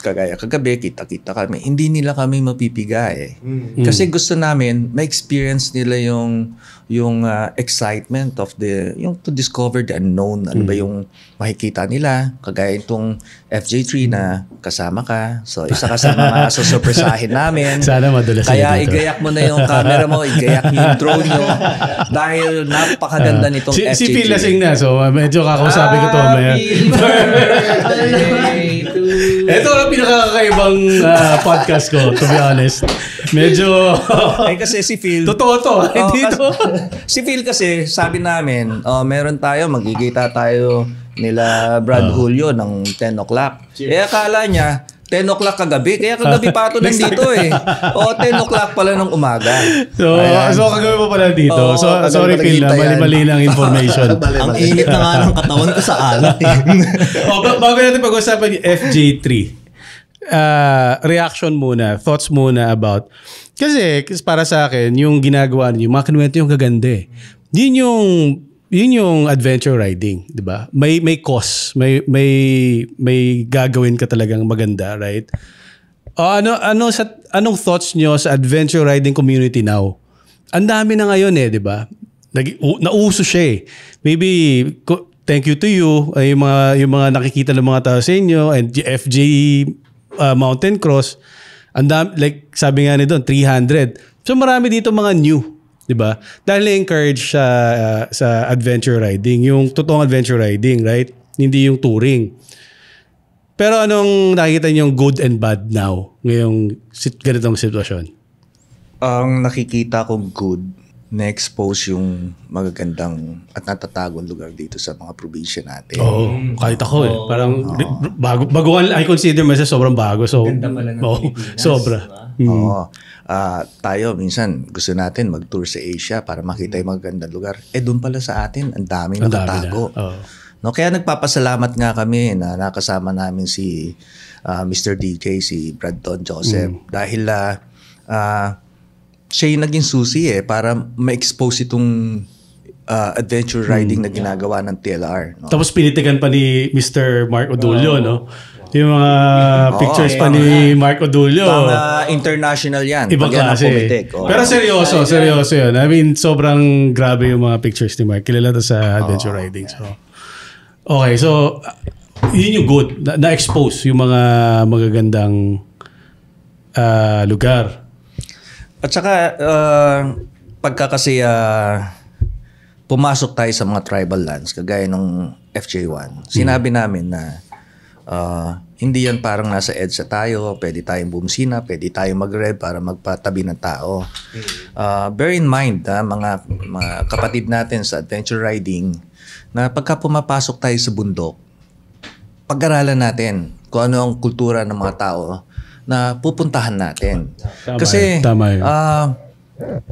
[SPEAKER 2] kagaya kagabi, kita-kita kami, hindi nila kami mapipigay. Kasi gusto namin, ma-experience nila yung yung ah, excitement of the, yung to discover the unknown. Ano ba yung makikita nila? Kagaya itong FJ3 na kasama ka. So, isa ka sa mga susurpresahin namin.
[SPEAKER 1] Sana madulas
[SPEAKER 2] Kaya
[SPEAKER 1] dito.
[SPEAKER 2] igayak mo na yung camera mo, igayak mo yung drone nyo. dahil napakaganda nitong
[SPEAKER 1] Si,
[SPEAKER 2] FJ3.
[SPEAKER 1] si Phil lasing na, so uh, medyo kakausapin ko to mamaya. Ito ang pinakakaibang uh, podcast ko, to be honest. Medyo...
[SPEAKER 2] eh kasi si Phil,
[SPEAKER 1] Totoo to,
[SPEAKER 2] Oh,
[SPEAKER 1] hindi
[SPEAKER 2] kasi-
[SPEAKER 1] to.
[SPEAKER 2] si Phil kasi, sabi namin, oh, meron tayo, magkikita tayo nila Brad Julio ng 10 o'clock. Eh, akala niya, 10 o'clock kagabi. Kaya kagabi pa ito nandito eh. O, 10 o'clock pala ng umaga.
[SPEAKER 1] So, so kagawin mo pala dito.
[SPEAKER 2] Oo,
[SPEAKER 1] so,
[SPEAKER 2] kagabi
[SPEAKER 1] sorry
[SPEAKER 2] pala
[SPEAKER 1] Phil, na
[SPEAKER 2] gintayan.
[SPEAKER 1] mali-mali ng information.
[SPEAKER 3] Ang init na nga ng katawan ko sa alat eh.
[SPEAKER 1] oh, ba- bago natin pag-usapan yung FJ3, uh, reaction muna, thoughts muna about, kasi kasi para sa akin, yung ginagawa niyo, yung mga kinuwento yung gaganda eh. Yun yung, yun yung adventure riding, di ba? May, may cost, may, may, may gagawin ka talagang maganda, right? O ano, ano sa, anong thoughts nyo sa adventure riding community now? Ang dami na ngayon eh, di ba? Nag, nauso siya eh. Maybe, thank you to you, ay yung mga, yung mga nakikita ng mga tao sa inyo, and FJ uh, Mountain Cross, ang dami, like sabi nga ni doon, 300. So marami dito mga new, di ba? Dahil na-encourage sa, uh, sa adventure riding, yung totoong adventure riding, right? Hindi yung touring. Pero anong nakikita niyo yung good and bad now ngayong sit ganitong sitwasyon?
[SPEAKER 2] Ang nakikita kong good, na-expose yung magagandang at natatagong lugar dito sa mga probinsya natin.
[SPEAKER 1] Oo, kahit ako eh. Parang ri- bago, baguhan, I consider myself sobrang bago. So,
[SPEAKER 3] Ganda pala ng
[SPEAKER 1] oo,
[SPEAKER 3] Pilipinas,
[SPEAKER 1] sobra.
[SPEAKER 3] diba?
[SPEAKER 2] Oo. Ah, tayo, minsan, gusto natin mag-tour sa Asia para makita yung magagandang lugar. Eh, doon pala sa atin, ang daming
[SPEAKER 1] Ang dami na.
[SPEAKER 2] nakatago.
[SPEAKER 1] Oo.
[SPEAKER 2] No, kaya nagpapasalamat nga kami na nakasama namin si ah, Mr. DJ, si Brad Don Joseph.
[SPEAKER 1] Mm.
[SPEAKER 2] Dahil ah, ah, siya yung naging susi eh para ma-expose itong ah, adventure riding na ginagawa ng TLR. No?
[SPEAKER 1] Tapos pinitikan pa ni Mr. Mark Odulio, no? Yung mga pictures pa
[SPEAKER 2] pang-
[SPEAKER 1] ni Mark Odulio.
[SPEAKER 2] Pang ah, international yan.
[SPEAKER 1] Ibang
[SPEAKER 2] yan
[SPEAKER 1] klase.
[SPEAKER 2] pumitik. Oo.
[SPEAKER 1] Pero seryoso, seryoso yun. I mean, sobrang grabe yung mga pictures ni Mark. Kilala to sa adventure riding. So, okay, so, uh, yun yung good. Na- Na-expose yung mga magagandang ah, lugar.
[SPEAKER 2] At saka, uh, pagka kasi ah, pumasok tayo sa mga tribal lands, kagaya nung FJ1, sinabi namin na ah, hindi yan parang nasa EDSA tayo, pwede tayong bumsina, pwede tayong mag-rev para magpatabi ng tao. Ah, bear in mind, ah, mga, mga kapatid natin sa adventure riding, na pagka pumapasok tayo sa bundok, pag-aralan natin kung ano ang kultura ng mga tao na pupuntahan natin.
[SPEAKER 1] Tama
[SPEAKER 2] Kasi
[SPEAKER 1] tama yun.
[SPEAKER 2] ah,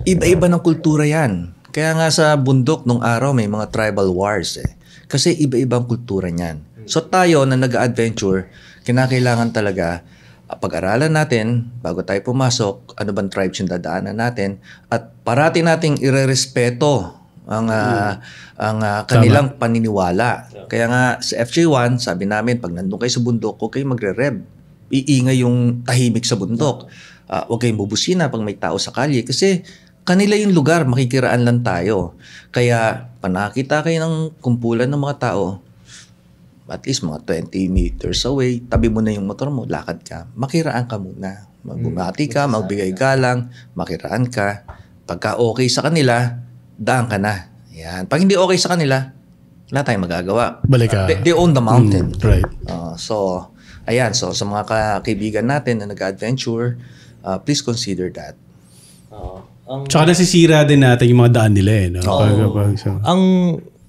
[SPEAKER 2] iba-iba ng kultura yan. Kaya nga sa bundok nung araw may mga tribal wars eh. Kasi iba-ibang kultura niyan. So tayo na nag-adventure, kinakailangan talaga ah, pag-aralan natin bago tayo pumasok, ano bang tribes yung dadaanan natin at parati nating irerespeto ang ah, ang ah, kanilang paniniwala. Kaya nga sa FJ1, sabi namin pag nandun kayo sa bundok, huwag kayong magre-rev. Iingay yung tahimik sa bundok. Ah, huwag kayong bubusina pag may tao sa kalye kasi kanila yung lugar, makikiraan lang tayo. Kaya pag nakakita kayo ng kumpulan ng mga tao, at least mga 20 meters away, tabi mo na yung motor mo, lakad ka, makiraan ka muna. Magbumati ka, magbigay galang, makiraan ka. Pagka okay sa kanila, daan ka na. Yan. Pag hindi okay sa kanila, wala tayong magagawa.
[SPEAKER 1] Balik ka.
[SPEAKER 2] They, they own the mountain.
[SPEAKER 1] Mm, right.
[SPEAKER 2] Uh, so, ayan. So, sa mga ka- kaibigan natin na nag-adventure, uh, please consider that.
[SPEAKER 3] Oo. ang
[SPEAKER 1] Tsaka nasisira din natin yung mga daan nila eh. No? Pag- pag- so.
[SPEAKER 3] ang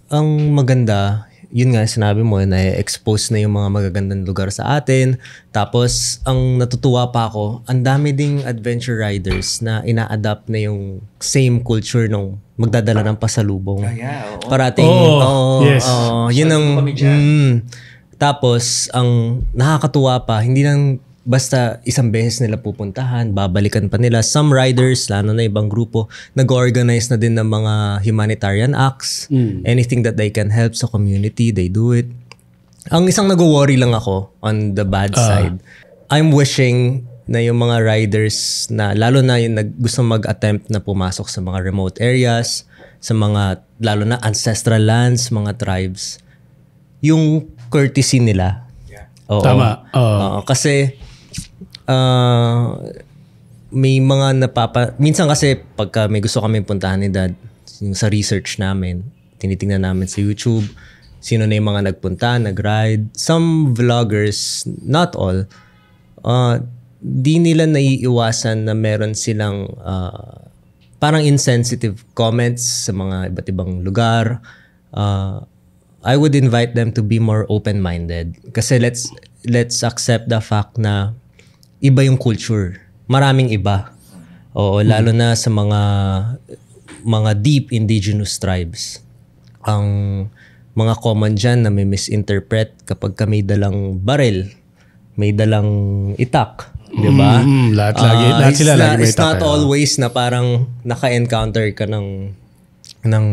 [SPEAKER 3] ang maganda, yun nga sinabi mo na expose na yung mga magagandang lugar sa atin. Tapos ang natutuwa pa ako, ang dami ding adventure riders na ina-adapt na yung same culture nung magdadala ng pasalubong.
[SPEAKER 2] yeah, oo.
[SPEAKER 3] Parating,
[SPEAKER 1] Oo,
[SPEAKER 3] oo,
[SPEAKER 1] yes.
[SPEAKER 3] oo, yun ang, mm, tapos, ang nakakatuwa pa, hindi lang basta isang beses nila pupuntahan, babalikan pa nila. Some riders, lalo na ibang grupo, nag-organize na din ng mga humanitarian acts. Anything that they can help sa community, they do it. Ang isang nag-worry lang ako on the bad side, I'm wishing na yung mga riders na lalo na yung nag, gusto mag-attempt na pumasok sa mga remote areas, sa mga lalo na ancestral lands, mga tribes, yung courtesy nila. Oo.
[SPEAKER 1] Tama. Oo.
[SPEAKER 3] Oo, kasi ah, may mga napapa... Minsan kasi pagka may gusto kami puntahan ni dad, yung sa research namin, tinitingnan namin sa YouTube, sino na yung mga nagpunta, nag-ride. Some vloggers, not all, uh, di nila naiiwasan na meron silang ah, parang insensitive comments sa mga iba't ibang lugar. Uh, I would invite them to be more open-minded. Kasi let's let's accept the fact na iba yung culture. Maraming iba. Oo, lalo na sa mga mga deep indigenous tribes. Ang mga common dyan na may misinterpret kapag ka may dalang barel, may dalang itak. Di ba?
[SPEAKER 1] Mm, lahat lagi-
[SPEAKER 3] Ah,
[SPEAKER 1] lahat
[SPEAKER 3] it's
[SPEAKER 1] sila lagi may
[SPEAKER 3] It's not
[SPEAKER 1] itak, eh.
[SPEAKER 3] always na parang naka-encounter ka ng ng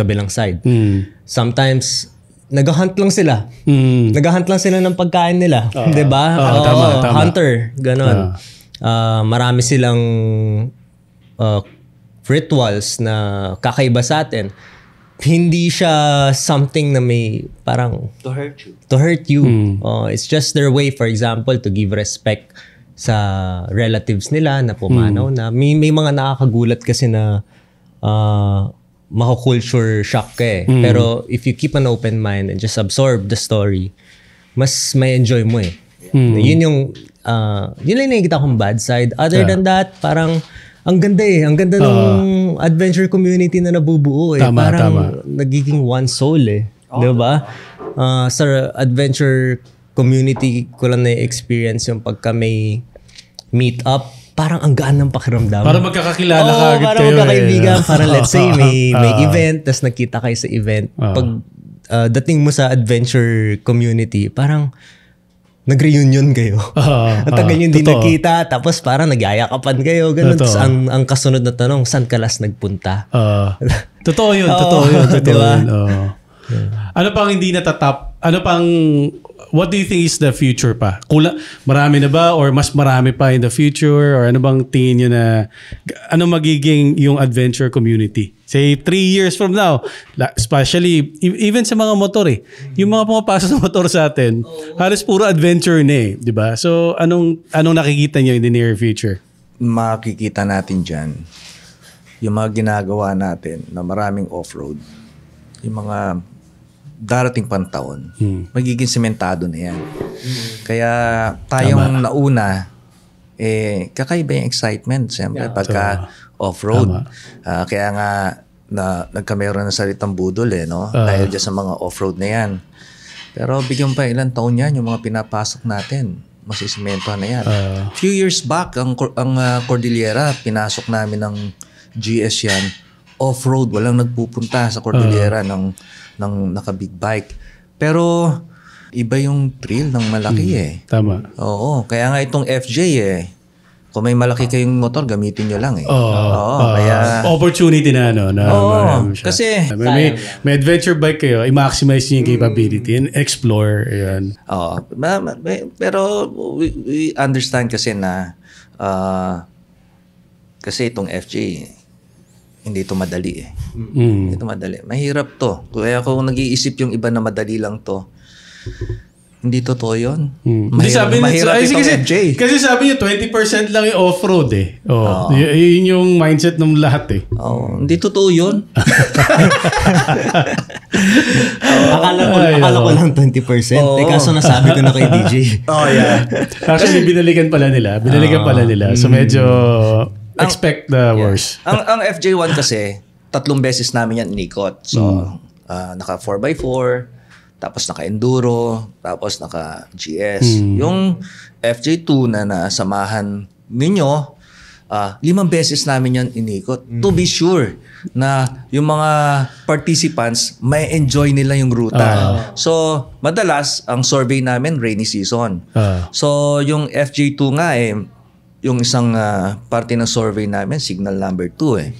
[SPEAKER 3] kabilang side.
[SPEAKER 1] Mm.
[SPEAKER 3] Sometimes, nag-hunt lang sila.
[SPEAKER 1] Mm.
[SPEAKER 3] Nag-hunt lang sila ng pagkain nila. 'Di ba?
[SPEAKER 1] Oo,
[SPEAKER 3] Oo,
[SPEAKER 1] tama, tama.
[SPEAKER 3] Hunter, ganon. Ah, marami silang ah, rituals na kakaiba sa atin. Hindi siya something na may parang
[SPEAKER 2] To hurt you.
[SPEAKER 3] to hurt you. Oh, it's just their way, for example, to give respect sa relatives nila na pumanaw na. May, may mga nakakagulat kasi na uh, mako-culture shock ka eh. Pero if you keep an open mind and just absorb the story, mas may enjoy mo eh. Yun yung, uh, yun lang yung nakikita kong bad side. Other than that, parang, ang ganda eh. Ang ganda ng adventure community na nabubuo eh.
[SPEAKER 1] Tama,
[SPEAKER 3] parang
[SPEAKER 1] tama.
[SPEAKER 3] nagiging one soul eh. Di ba? Ah, sa adventure community ko lang na-experience yung pagka may meet up, parang ang gaan ng pakiramdam.
[SPEAKER 1] Para magkakakilala
[SPEAKER 3] Oo,
[SPEAKER 1] ka agad
[SPEAKER 3] parang
[SPEAKER 1] kayo.
[SPEAKER 3] magkakaibigan.
[SPEAKER 1] eh.
[SPEAKER 3] Parang let's say may, may event, tapos nagkita kayo sa event. Pag ah, dating mo sa adventure community, parang nag-reunion kayo.
[SPEAKER 1] Ah,
[SPEAKER 3] Ang tagal
[SPEAKER 1] ah,
[SPEAKER 3] nyo hindi
[SPEAKER 1] totoo.
[SPEAKER 3] nagkita, tapos parang nagyayakapan kayo. Ganun. Tapos ang, ang kasunod na tanong, saan ka last nagpunta?
[SPEAKER 1] Ah, totoo yun,
[SPEAKER 3] Oo,
[SPEAKER 1] totoo yun, totoo
[SPEAKER 3] diba?
[SPEAKER 1] yun. oo. Ano pang hindi natatap? Ano pang, what do you think is the future pa? Kula, marami na ba or mas marami pa in the future? Or ano bang tingin nyo na, ano magiging yung adventure community? Say, three years from now, especially, e- even sa mga motor eh. Yung mga pumapasok sa motor sa atin, halos puro adventure na eh. di ba? So, anong, anong nakikita nyo in the near future?
[SPEAKER 2] makikita natin dyan yung mga ginagawa natin na maraming off-road. Yung mga darating pantaon, magiging sementado na yan. Kaya tayong nauna, eh, kakaiba yung excitement, siyempre, pagka off-road. Ah, kaya nga, na, nagkameron ng salitang budol eh, no? Dahil dyan sa mga off-road na yan. Pero bigyan pa ilang taon yan, yung mga pinapasok natin, masisimentohan na yan. Few years back, ang, ang ah, Cordillera, pinasok namin ng GS yan, off-road, walang nagpupunta sa Cordillera ng, ng naka-big bike. Pero, iba yung thrill ng malaki eh.
[SPEAKER 1] Tama.
[SPEAKER 2] Oo, kaya nga itong FJ eh, kung may malaki kayong motor, gamitin nyo lang eh.
[SPEAKER 1] Oo.
[SPEAKER 2] Oo,
[SPEAKER 1] Oo.
[SPEAKER 2] kaya...
[SPEAKER 1] opportunity na ano na
[SPEAKER 2] Oo,
[SPEAKER 1] siya.
[SPEAKER 2] kasi-
[SPEAKER 1] may, may, may adventure bike kayo i-maximize niyo yung capability and explore ayan
[SPEAKER 2] Oo. Ma- ma- may- pero we, we understand kasi na ah, kasi itong FJ hindi ito madali eh.
[SPEAKER 1] mm.
[SPEAKER 2] Hindi ito madali. Mahirap to. Kaya kung nag-iisip yung iba na madali lang to, hindi totoo yun.
[SPEAKER 1] Mm. Hindi
[SPEAKER 2] Mahirap,
[SPEAKER 1] sabi
[SPEAKER 2] mahirap
[SPEAKER 1] ay,
[SPEAKER 2] itong
[SPEAKER 1] kasi,
[SPEAKER 2] FJ.
[SPEAKER 1] kasi sabi niya 20% lang yung off-road eh. Oh, y- yun yung mindset ng lahat eh.
[SPEAKER 2] Oo, hindi totoo yun.
[SPEAKER 3] akala ko,
[SPEAKER 1] Ay,
[SPEAKER 3] akala ko
[SPEAKER 1] oo.
[SPEAKER 3] lang 20%.
[SPEAKER 2] Oo.
[SPEAKER 3] Eh, kaso nasabi ko na kay DJ.
[SPEAKER 2] oh, yeah.
[SPEAKER 1] Actually, binalikan pala nila. Binalikan pala nila. So medyo expect the worst.
[SPEAKER 2] ang, ang FJ1 kasi, tatlong beses namin yan inikot. So,
[SPEAKER 1] Hmm.
[SPEAKER 2] ah, naka 4x4, tapos naka enduro, tapos naka GS.
[SPEAKER 1] Hmm.
[SPEAKER 2] Yung FJ2 na nasamahan ninyo, ah, limang beses namin yan inikot.
[SPEAKER 1] Hmm.
[SPEAKER 2] To be sure na yung mga participants may enjoy nila yung ruta.
[SPEAKER 1] Ah.
[SPEAKER 2] So, madalas ang survey namin rainy season.
[SPEAKER 1] Ah.
[SPEAKER 2] So, yung FJ2 nga eh, yung isang ah, parte ng survey namin, signal number 2 eh.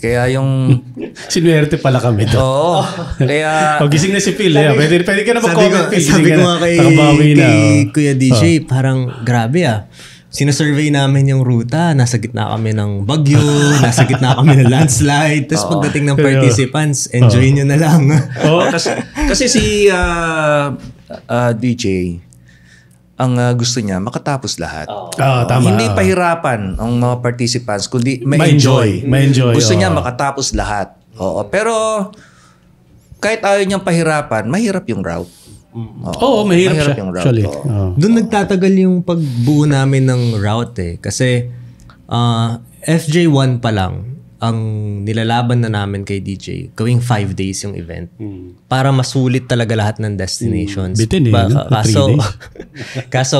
[SPEAKER 2] Kaya yung...
[SPEAKER 1] Sinuwerte pala kami to.
[SPEAKER 2] Oo. kaya...
[SPEAKER 1] Oh, gising na si Phil. eh. Pwede, pwede ka na mag-comment, Phil.
[SPEAKER 3] Sabi ko nga kay,
[SPEAKER 1] Nakabawi na.
[SPEAKER 3] kay
[SPEAKER 1] oh.
[SPEAKER 3] Kuya DJ, parang grabe ah. Sinasurvey namin yung ruta, nasa gitna kami ng bagyo, nasa gitna kami ng landslide. Tapos pagdating ng participants, enjoy nyo na lang.
[SPEAKER 1] Oh,
[SPEAKER 2] kasi, kasi si ah, ah, DJ, ang ah, gusto niya, makatapos lahat.
[SPEAKER 1] ah, tama.
[SPEAKER 2] Hindi pahirapan ang mga participants, kundi
[SPEAKER 1] Ma-enjoy.
[SPEAKER 2] ma-enjoy. Gusto
[SPEAKER 1] oo.
[SPEAKER 2] niya makatapos lahat. Oo. Pero, kahit ayaw niyang pahirapan, mahirap yung route.
[SPEAKER 1] Oo, mahirap, siya.
[SPEAKER 2] yung route.
[SPEAKER 1] Actually.
[SPEAKER 2] Oo.
[SPEAKER 3] Doon nagtatagal yung pagbuo namin ng route eh. Kasi ah, FJ1 pa lang ang nilalaban na namin kay DJ. Gawing 5 days yung event. Para masulit talaga lahat ng destinations.
[SPEAKER 1] Hmm. Bitin eh,
[SPEAKER 3] Ba-
[SPEAKER 1] no? Three
[SPEAKER 3] kaso, kaso,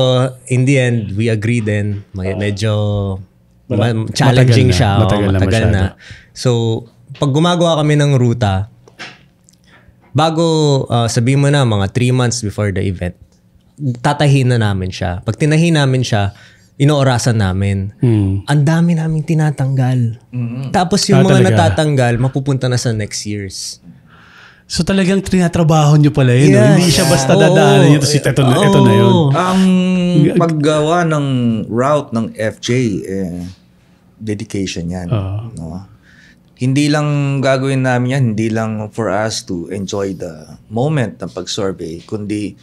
[SPEAKER 3] in the end, we agree din. May, medyo ma-
[SPEAKER 1] Matagal
[SPEAKER 3] challenging
[SPEAKER 1] na.
[SPEAKER 3] siya. Oo,
[SPEAKER 1] Matagal na
[SPEAKER 3] matagal na. So, pag gumagawa kami ng ruta, bago uh, sabihin mo na mga 3 months before the event, tatahin na namin siya. Pag tinahin namin siya, inoorasan namin.
[SPEAKER 1] Hmm.
[SPEAKER 3] Ang dami naming tinatanggal. Tapos yung
[SPEAKER 1] Ah,
[SPEAKER 3] mga
[SPEAKER 1] talaga?
[SPEAKER 3] natatanggal, mapupunta na sa next years.
[SPEAKER 1] So talagang trinatrabaho niyo pala yun. no?
[SPEAKER 3] Yes.
[SPEAKER 1] Hindi siya basta
[SPEAKER 3] Oo.
[SPEAKER 1] dadaanan yun. Tapos ito, na, ito na yun.
[SPEAKER 2] Ang paggawa ng route ng FJ, eh, dedication yan.
[SPEAKER 1] Oo.
[SPEAKER 2] No? Hindi lang gagawin namin yan, hindi lang for us to enjoy the moment ng pag-survey, kundi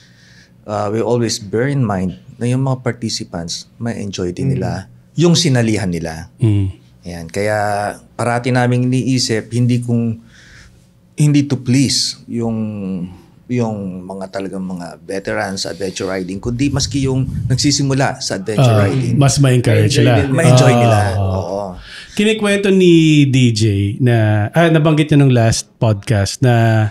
[SPEAKER 2] uh, we always bear in mind na yung mga participants, may enjoy din nila yung sinalihan nila.
[SPEAKER 1] Hmm.
[SPEAKER 2] Ayan. Kaya parati namin iniisip, hindi kung hindi to please yung yung mga talagang mga veterans sa adventure riding, kundi maski yung nagsisimula sa adventure
[SPEAKER 1] Ah,
[SPEAKER 2] riding.
[SPEAKER 1] mas ma-encourage sila.
[SPEAKER 2] Ma-enjoy
[SPEAKER 1] Ah.
[SPEAKER 2] nila. Oo.
[SPEAKER 1] Kinikwento ni DJ na, ah, nabanggit niya nung last podcast na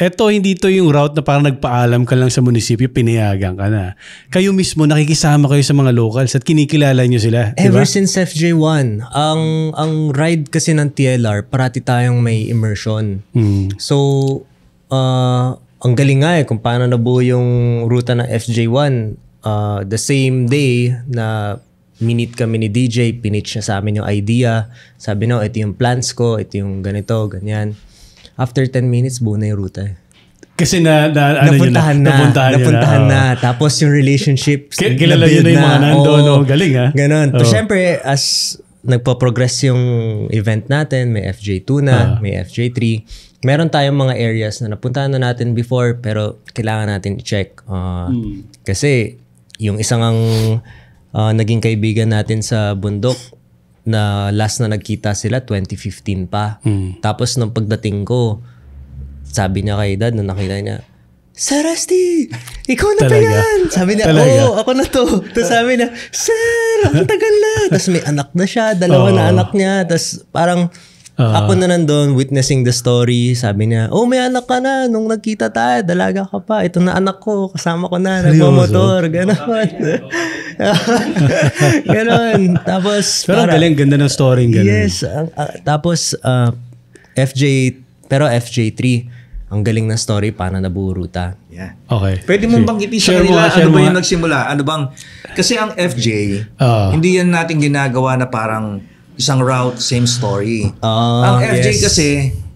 [SPEAKER 1] eto hindi to yung route na parang nagpaalam ka lang sa munisipyo, pinayagan ka na. Kayo mismo, nakikisama kayo sa mga locals at kinikilala niyo sila.
[SPEAKER 3] Ever since FJ1, ang ang ride kasi ng TLR, parati tayong may immersion.
[SPEAKER 1] Hmm.
[SPEAKER 3] So, uh, ang galing nga eh kung paano nabuo yung ruta ng FJ1. uh, the same day na minit kami ni DJ, pinitch niya sa amin yung idea. Sabi no, ito yung plans ko, ito yung ganito, ganyan. After 10 minutes, buo na yung ruta.
[SPEAKER 1] Kasi na, na ano yun
[SPEAKER 3] napuntahan na.
[SPEAKER 1] Napuntahan, yun
[SPEAKER 3] napuntahan
[SPEAKER 1] na.
[SPEAKER 3] na. Tapos yung relationships.
[SPEAKER 1] Ki- kilala yun na yung mga nandun, oh. Galing, ah.
[SPEAKER 3] Ganon.
[SPEAKER 1] Oh.
[SPEAKER 3] Pero syempre, as nagpo-progress yung event natin, may FJ2 na,
[SPEAKER 1] Ah.
[SPEAKER 3] may FJ3, meron tayong mga areas na napuntahan na natin before pero kailangan natin i-check. Ah,
[SPEAKER 1] Hmm.
[SPEAKER 3] Kasi yung isang ang ah, naging kaibigan natin sa bundok na last na nagkita sila 2015 pa.
[SPEAKER 1] Hmm.
[SPEAKER 3] Tapos nung pagdating ko, sabi niya kay dad, nung nakita niya, Sir Rusty, ikaw na ba
[SPEAKER 1] Talaga?
[SPEAKER 3] yan? Sabi niya,
[SPEAKER 1] Talaga?
[SPEAKER 3] oo, ako na to. Tapos sabi niya, Sir, ang tagal na. Tapos may anak na siya, dalawa na
[SPEAKER 1] Oo.
[SPEAKER 3] anak niya. Tapos parang
[SPEAKER 1] Oo.
[SPEAKER 3] ako na nandun, witnessing the story. Sabi niya, oh, may anak ka na. Nung nagkita tayo, dalaga ka pa. Ito na anak ko, kasama ko na, nagmamotor. Ganon. Ganon. Tapos,
[SPEAKER 1] Pero ang
[SPEAKER 3] para-
[SPEAKER 1] galing, ganda ng story. Ganun.
[SPEAKER 3] Yes. ang- ah, tapos, ah, FJ, pero FJ3, ang galing ng story, paano nabuo ruta.
[SPEAKER 2] Yeah.
[SPEAKER 1] Okay.
[SPEAKER 2] Pwede mong banggitin sa
[SPEAKER 1] Share mo
[SPEAKER 2] kanila ano ba yung nagsimula? Ano bang... Kasi ang FJ,
[SPEAKER 1] Ah.
[SPEAKER 2] hindi yan natin ginagawa na parang isang route, same story.
[SPEAKER 3] Ah,
[SPEAKER 2] ang FJ
[SPEAKER 3] yes.
[SPEAKER 2] kasi,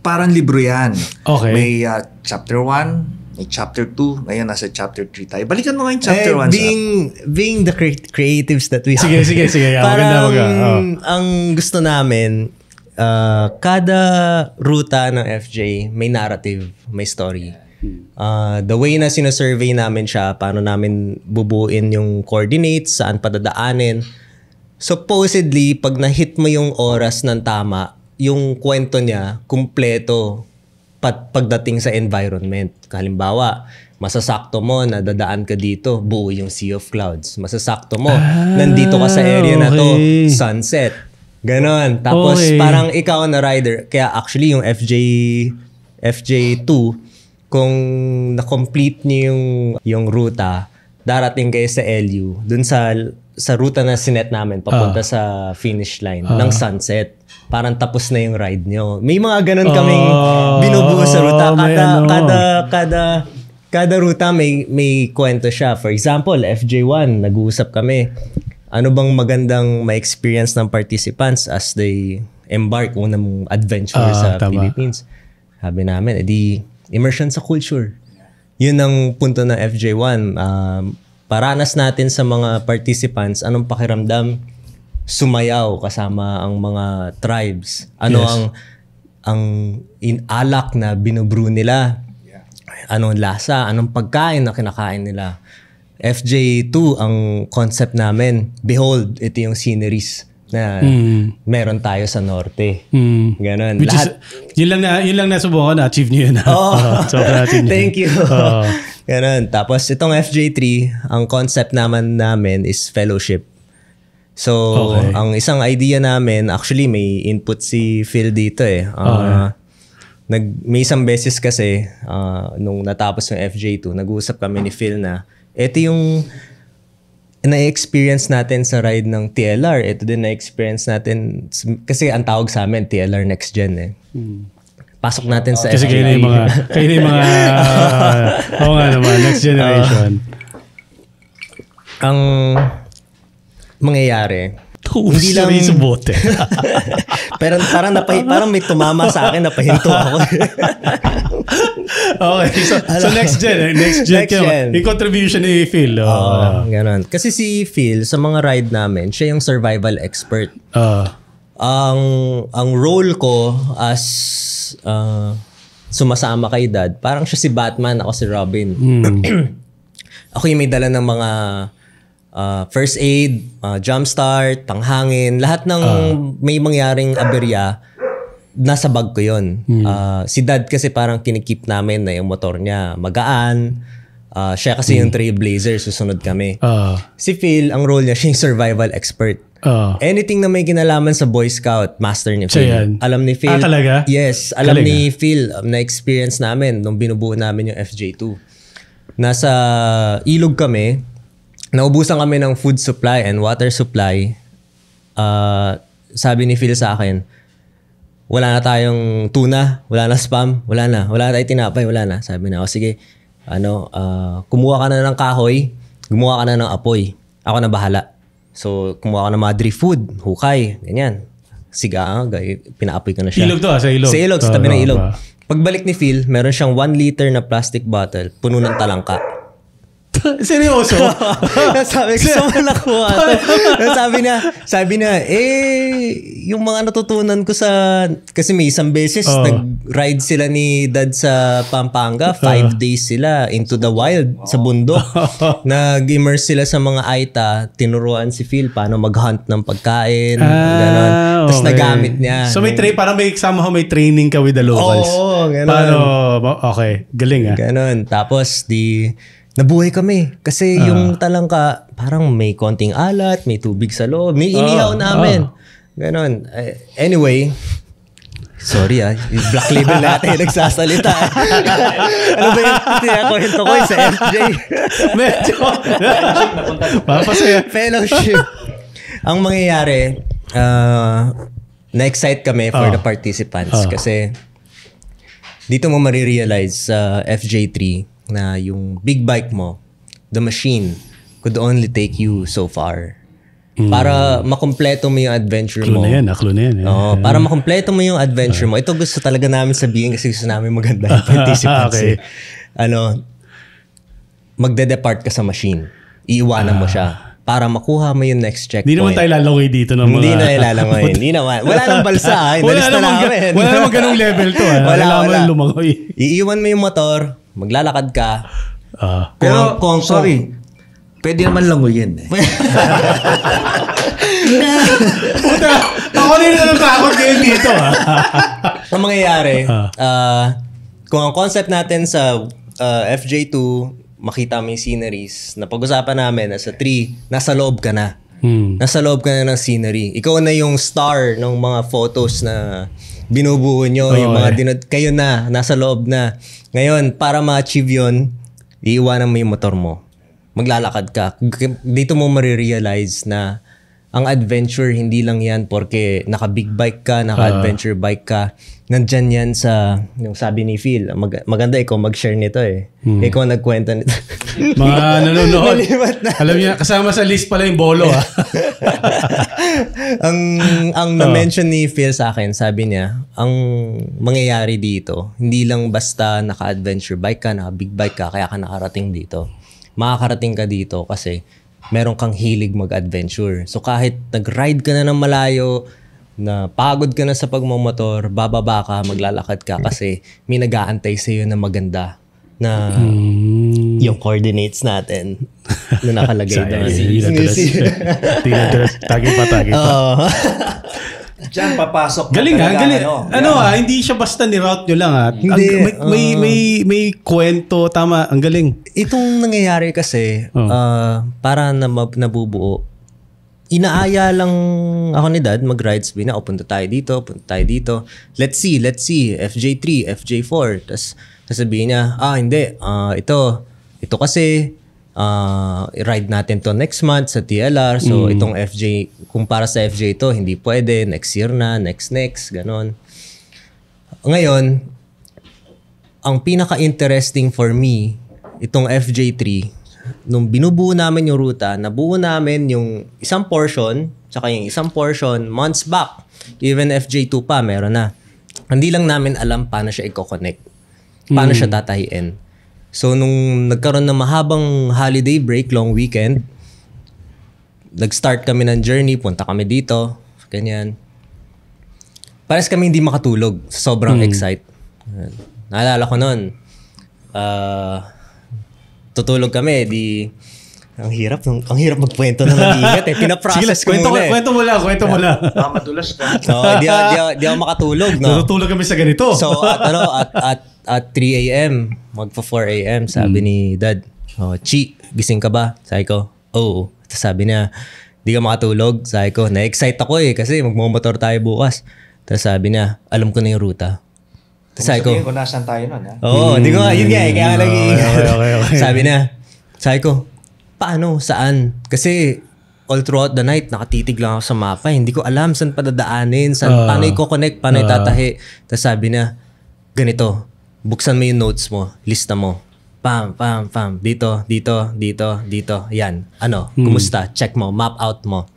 [SPEAKER 2] parang libro yan.
[SPEAKER 1] Okay.
[SPEAKER 2] May ah, chapter 1, may chapter 2, ngayon nasa chapter 3 tayo. Balikan mo nga yung chapter
[SPEAKER 3] Eh,
[SPEAKER 2] 1
[SPEAKER 3] being, being the cre- creatives that we
[SPEAKER 1] Sige,
[SPEAKER 3] are.
[SPEAKER 1] sige, sige. Yeah,
[SPEAKER 3] Parang,
[SPEAKER 1] maganda, maganda. Oh.
[SPEAKER 3] ang gusto namin, ah, kada ruta ng FJ, may narrative, may story. Ah, the way na sinasurvey namin siya, paano namin bubuin yung coordinates, saan padadaanin. Supposedly, pag na-hit mo yung oras ng tama, yung kwento niya, kumpleto pat pagdating sa environment. Halimbawa, masasakto mo na dadaan ka dito, buo yung Sea of Clouds. Masasakto mo, nandito ka sa area na to,
[SPEAKER 1] Ah, okay.
[SPEAKER 3] sunset. Ganon. Tapos
[SPEAKER 1] Okay.
[SPEAKER 3] parang ikaw na rider. Kaya actually yung FJ FJ2, kung na-complete niyo yung, yung ruta, darating kayo sa LU, dun sa sa ruta na sinet namin, papunta sa finish line ng sunset. Parang tapos na yung ride nyo. May mga ganun kaming
[SPEAKER 1] Ah,
[SPEAKER 3] binubuo sa ruta. Kada,
[SPEAKER 1] ano.
[SPEAKER 3] kada, kada, kada ruta may, may kwento siya. For example, FJ1, nag-uusap kami. Ano bang magandang ma-experience ng participants as they embark unang adventure
[SPEAKER 1] Ah,
[SPEAKER 3] sa
[SPEAKER 1] tama.
[SPEAKER 3] Philippines? Sabi namin, edi immersion sa culture. Yun ang punto ng FJ1. Um, paranas natin sa mga participants anong pakiramdam sumayaw kasama ang mga tribes. Ano
[SPEAKER 1] Yes.
[SPEAKER 3] ang ang inalak na binubrew nila. Anong lasa, anong pagkain na kinakain nila. FJ2 ang concept namin. Behold, ito yung sceneries na
[SPEAKER 1] Mm.
[SPEAKER 3] meron tayo sa norte.
[SPEAKER 1] Mm.
[SPEAKER 3] Ganon.
[SPEAKER 1] Which
[SPEAKER 3] Lahat,
[SPEAKER 1] is, yun lang na, yun lang nasubukan na, achieve niyo yun.
[SPEAKER 3] Oo.
[SPEAKER 1] so.
[SPEAKER 3] Thank you.
[SPEAKER 1] Oo.
[SPEAKER 3] Ganun. Tapos itong FJ3, ang concept naman namin is fellowship. So,
[SPEAKER 1] Okay.
[SPEAKER 3] ang isang idea namin, actually may input si Phil dito eh. Ah, nag, may isang beses kasi, ah, nung natapos yung FJ2, nag-uusap kami ni Phil na, ito yung na-experience natin sa ride ng TLR. Ito din na-experience natin, kasi ang tawag sa amin, TLR Next Gen eh. Pasok natin sa
[SPEAKER 1] Kasi kayo na yung mga, kayo na yung mga, oo nga naman, next generation.
[SPEAKER 3] ang mangyayari.
[SPEAKER 1] Hindi lang sa bote.
[SPEAKER 3] pero parang napahi, parang may tumama sa akin, napahinto ako.
[SPEAKER 1] okay, so, so next gen, eh, next gen.
[SPEAKER 3] Next
[SPEAKER 1] kayo.
[SPEAKER 3] gen.
[SPEAKER 1] Yung contribution ni Phil. Oh.
[SPEAKER 3] Oo, ganun. Kasi si Phil, sa mga ride namin, siya yung survival expert.
[SPEAKER 1] Ah.
[SPEAKER 3] Ang ang role ko as uh, sumasama kay dad, parang siya si Batman, ako si Robin. ako yung may dala ng mga uh, first aid, uh, jump start, panghangin, lahat ng may mangyaring aberya, nasa bag ko yun. Uh, si dad kasi parang kinikip namin na yung motor niya magaan. Uh, siya kasi yung trailblazer, susunod kami.
[SPEAKER 1] Ah.
[SPEAKER 3] Si Phil, ang role niya, siya yung survival expert.
[SPEAKER 1] Ah.
[SPEAKER 3] Anything na may kinalaman sa Boy Scout, master ni
[SPEAKER 1] Siya
[SPEAKER 3] Phil.
[SPEAKER 1] yan.
[SPEAKER 3] Alam ni Phil.
[SPEAKER 1] Ah, talaga?
[SPEAKER 3] Yes. Alam
[SPEAKER 1] Galing,
[SPEAKER 3] ni Phil, um, na-experience namin nung binubuo namin yung FJ2. Nasa ilog kami, naubusan kami ng food supply and water supply. Ah, sabi ni Phil sa akin, wala na tayong tuna, wala na spam, wala na. Wala na tayong tinapay, wala na. Sabi na, o sige, ano, ah, kumuha ka na ng kahoy, gumawa ka na ng apoy. Ako na bahala. So, kumuha ka ng mga drift food, hukay, ganyan. Siga, pinaapoy ko na siya.
[SPEAKER 1] Ilog to ah, sa ilog.
[SPEAKER 3] Sa ilog, sa tabi ng ilog. Pagbalik ni Phil, meron siyang 1 liter na plastic bottle, puno ng talangka.
[SPEAKER 1] Seryoso?
[SPEAKER 3] sabi ko, saan nakuha to? Sabi niya, sabi niya, eh, yung mga natutunan ko sa, kasi may isang beses,
[SPEAKER 1] Oo.
[SPEAKER 3] nag-ride sila ni dad sa Pampanga, five days sila into the wild, sa bundok. Nag-immerse sila sa mga Aita, tinuruan si Phil paano mag-hunt ng pagkain, ganon. Tapos
[SPEAKER 1] Ah, okay.
[SPEAKER 3] nagamit niya.
[SPEAKER 1] So may tra- parang may somehow may training ka with the locals.
[SPEAKER 3] Oo, ganun.
[SPEAKER 1] Paano? Okay, galing ah.
[SPEAKER 3] Ganon. Tapos di nabuhay kami kasi
[SPEAKER 1] Ah.
[SPEAKER 3] yung talangka parang may konting alat, may tubig sa loob, may inihaw
[SPEAKER 1] Ah,
[SPEAKER 3] namin. Ganon. Eh, anyway, sorry ah, yung black label natin yung nagsasalita. ano ba yung tinakwento ko sa FJ?
[SPEAKER 1] Medyo. Papasaya.
[SPEAKER 3] Fellowship. Ang mangyayari, uh, na-excite kami for
[SPEAKER 1] Ah.
[SPEAKER 3] the participants
[SPEAKER 1] Ah.
[SPEAKER 3] kasi dito mo marirealize sa FJ3 na yung big bike mo, the machine, could only take you so far. Para makumpleto mo yung adventure
[SPEAKER 1] Clue
[SPEAKER 3] mo.
[SPEAKER 1] na yan, ah, clue na yan. eh.
[SPEAKER 3] Oo, para makumpleto mo yung adventure mo. Ito gusto talaga namin sabihin kasi gusto namin maganda yung participants.
[SPEAKER 1] Okay.
[SPEAKER 3] eh. Ano, magde-depart ka sa machine. Iiwanan mo siya para makuha mo yung next checkpoint.
[SPEAKER 1] Hindi naman tayo lalangoy dito ng mga...
[SPEAKER 3] Hindi na ilalangoy. Hindi naman. Wala nang balsa. ah.
[SPEAKER 1] wala
[SPEAKER 3] na
[SPEAKER 1] namang, ga-
[SPEAKER 3] namin.
[SPEAKER 1] wala namang ganung level to. Ah.
[SPEAKER 3] Wala, wala.
[SPEAKER 1] lang lumangoy.
[SPEAKER 3] Iiwan mo yung motor, maglalakad ka.
[SPEAKER 1] Ah.
[SPEAKER 2] Pero,
[SPEAKER 3] Kung- kung-
[SPEAKER 2] sorry, pwede naman languyin eh.
[SPEAKER 1] Puta, ako rin na takot ngayon dito. Ah.
[SPEAKER 3] Ang mangyayari,
[SPEAKER 1] ah,
[SPEAKER 3] kung ang concept natin sa ah, FJ2, makita mo yung sceneries, na pag-usapan namin, nasa 3, nasa loob ka na.
[SPEAKER 1] Hmm.
[SPEAKER 3] Nasa loob ka na ng scenery. Ikaw na yung star ng mga photos na binubuo nyo.
[SPEAKER 1] Oo,
[SPEAKER 3] yung mga
[SPEAKER 1] eh.
[SPEAKER 3] dinod- kayo na, nasa loob na. Ngayon, para ma-achieve yun, iiwanan mo yung motor mo. Maglalakad ka. Dito mo marirealize na ang adventure, hindi lang yan porque naka-big bike ka, naka-adventure bike ka. Nandyan yan sa, yung sabi ni Phil, mag- maganda ikaw mag-share nito eh. Ikaw ang nagkwento nito.
[SPEAKER 1] Mga nanonood. Alam niya, kasama sa list pala yung bolo. Ah.
[SPEAKER 3] ang ang na-mention ni Phil sa akin, sabi niya, ang mangyayari dito, hindi lang basta naka-adventure bike ka, naka-big bike ka, kaya ka nakarating dito. Makakarating ka dito kasi meron kang hilig mag-adventure. So kahit nag-ride ka na ng malayo, na pagod ka na sa pagmamotor, bababa ka, maglalakad ka kasi may nag-aantay sa iyo na maganda na yung coordinates natin na nakalagay doon.
[SPEAKER 1] Tulas. Tagi pa, tagi pa.
[SPEAKER 2] Diyan, papasok. na
[SPEAKER 1] Galing ha,
[SPEAKER 2] talaga,
[SPEAKER 1] galing.
[SPEAKER 2] Ano,
[SPEAKER 1] Ano ha, hindi siya basta ni-route nyo lang ha. Ang-
[SPEAKER 3] Hindi,
[SPEAKER 1] may, may, may, may kwento, tama, ang galing.
[SPEAKER 3] Itong nangyayari kasi,
[SPEAKER 1] Oh.
[SPEAKER 3] ah, para na mab- nabubuo, inaaya lang ako ni dad mag-rides bin na, o punta tayo dito, punta tayo dito. Let's see, let's see, FJ3, FJ4. Tapos sasabihin niya, ah hindi, ah, ito, ito kasi, ah, ride natin to next month sa TLR. So itong FJ, kung para sa FJ to, hindi pwede, next year na, next next, ganon. Ngayon, ang pinaka-interesting for me, itong FJ3, nung binubuo namin yung ruta, nabuo namin yung isang portion, tsaka yung isang portion months back. Even FJ2 pa, meron na. Hindi lang namin alam paano siya i-connect. Paano siya tatahiin. So, nung nagkaroon ng mahabang holiday break, long weekend, nag-start kami ng journey, punta kami dito, ganyan. Pares kami hindi makatulog. Sobrang excite. Ayan. Naalala ko noon. ah, tutulog kami, di... Ang hirap, ang, ang hirap magkwento ng mabigat eh.
[SPEAKER 1] Sige
[SPEAKER 3] Pinaprocess ko
[SPEAKER 1] kwento,
[SPEAKER 3] muna eh.
[SPEAKER 1] kwento mo lang, kwento mo lang.
[SPEAKER 2] Ah, madulas ka.
[SPEAKER 3] So, di, ako- di, ako- di ako makatulog, no?
[SPEAKER 1] Natutulog kami sa ganito.
[SPEAKER 3] So at ano at at at 3 a.m. magpa 4 a.m. sabi ni dad, "Oh, Chi, gising ka ba?" Sabi ko, "Oo." Tapos sabi niya, "Di ka makatulog." Sabi ko, "Na-excite ako eh kasi magmomotor tayo bukas." Tapos sabi niya, "Alam ko na yung ruta." Tapos sabi ko,
[SPEAKER 2] ko nasan tayo nun, ha?
[SPEAKER 3] Oo, hindi ko nga, yun nga eh, kaya lagi.
[SPEAKER 1] Okay, okay, okay, okay.
[SPEAKER 3] Sabi niya, sabi ko, paano, saan? Kasi all throughout the night, nakatitig lang ako sa mapa. Hindi ko alam saan padadaanin, saan,
[SPEAKER 1] Ah.
[SPEAKER 3] paano i-connect, paano itatahi. Tapos sabi niya, ganito, buksan mo yung notes mo, lista mo. pam, pam, pam. Dito, dito, dito, dito. Yan. Ano, kumusta? Check mo, map out mo.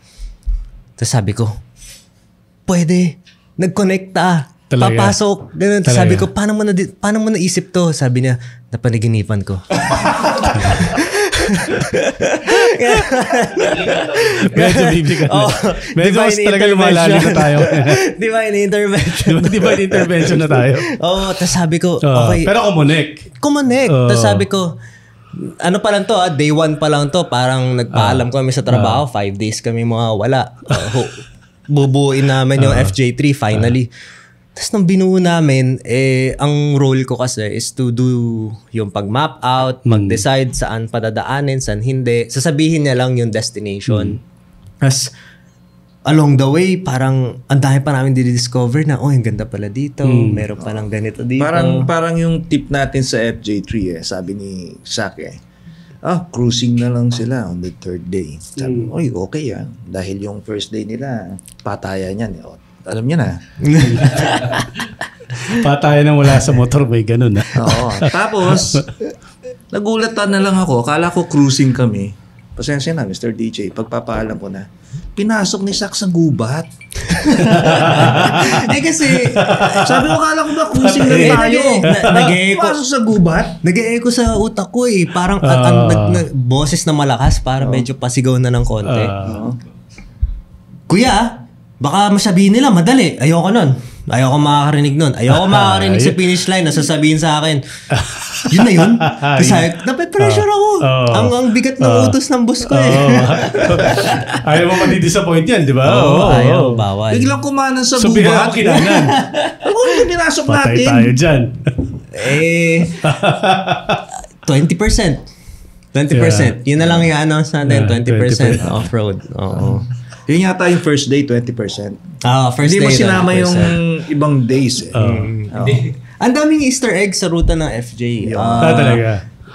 [SPEAKER 3] Tapos sabi ko, pwede. Nag-connecta.
[SPEAKER 1] Talaga?
[SPEAKER 3] Papasok. Ganun.
[SPEAKER 1] Talaga?
[SPEAKER 3] sabi ko, paano mo, na, paano mo naisip to? Sabi niya, napanaginipan ko.
[SPEAKER 1] Medyo biblical.
[SPEAKER 3] Oh,
[SPEAKER 1] Medyo mas
[SPEAKER 3] divine
[SPEAKER 1] talaga lumalalim na tayo.
[SPEAKER 3] Divine intervention.
[SPEAKER 1] Di ba, di ba intervention na tayo?
[SPEAKER 3] Oo, tapos sabi ko,
[SPEAKER 1] Oo,
[SPEAKER 3] okay,
[SPEAKER 1] Pero kumunik.
[SPEAKER 3] kumonek.
[SPEAKER 1] Oo.
[SPEAKER 3] Tapos sabi ko, ano pa lang to, ah, day one pa lang to, parang nagpaalam kami sa trabaho, five days kami mga wala. Uh, bubuuin namin yung FJ3 finally. Tapos nung binuo namin, eh, ang role ko kasi is to do yung pag-map out, mag-decide saan padadaanin, saan hindi. Sasabihin niya lang yung destination. Tapos, along the way, parang ang dami pa namin discover na, oh, ang ganda pala dito. Meron palang ganito dito.
[SPEAKER 2] Parang parang yung tip natin sa FJ3 eh, sabi ni Sak eh. Ah, cruising na lang sila on the third day. Sabi, oy, okay ah. Dahil yung first day nila, patayan yan. Eh. O, alam niya na.
[SPEAKER 1] Patayan na wala sa motor, may ganun ah. na.
[SPEAKER 2] Oo. Tapos, nagulatan na lang ako. Akala ko cruising kami. Pasensya na, Mr. DJ. Pagpapaalam ko na. Pinasok ni Sak sa gubat.
[SPEAKER 3] eh kasi,
[SPEAKER 2] Sabi ko, akala ko ba cruising lang
[SPEAKER 3] Eh,
[SPEAKER 2] tayo?
[SPEAKER 3] nag- nag-e-echo.
[SPEAKER 2] Pasok sa gubat?
[SPEAKER 3] nag-e-echo sa utak ko eh. Parang at, ang, nag, nag- boses na malakas para medyo pasigaw na ng konti.
[SPEAKER 1] Ah,
[SPEAKER 3] Kuya, baka masabihin nila madali. Ayoko nun. Ayoko makakarinig nun. Ayoko makakarinig sa finish line na sasabihin sa akin. Yun na yun. Kasi nape-pressure ako.
[SPEAKER 1] Oo.
[SPEAKER 3] Ang, ang bigat ng utos ng boss ko eh.
[SPEAKER 1] Oo. ayaw mo madi-disappoint yan, di ba?
[SPEAKER 3] Oo,
[SPEAKER 1] Oo.
[SPEAKER 3] ayaw, bawal.
[SPEAKER 2] Biglang kumanan sa
[SPEAKER 1] So,
[SPEAKER 2] gubat.
[SPEAKER 1] ako kinanan.
[SPEAKER 2] Ano yung pinasok
[SPEAKER 1] Patay
[SPEAKER 2] natin?
[SPEAKER 1] tayo dyan.
[SPEAKER 3] Eh, 20%. 20%. Yun na lang yung announce natin,
[SPEAKER 1] Yeah,
[SPEAKER 3] 20%, off-road. Oo.
[SPEAKER 2] Yun yata yung first day, 20%.
[SPEAKER 3] Ah, first
[SPEAKER 2] Hindi mo
[SPEAKER 3] day,
[SPEAKER 2] sinama
[SPEAKER 3] 20%.
[SPEAKER 2] yung ibang days eh. Oo.
[SPEAKER 3] Ang daming Easter egg sa ruta ng FJ. Ah,
[SPEAKER 1] Ah, talaga.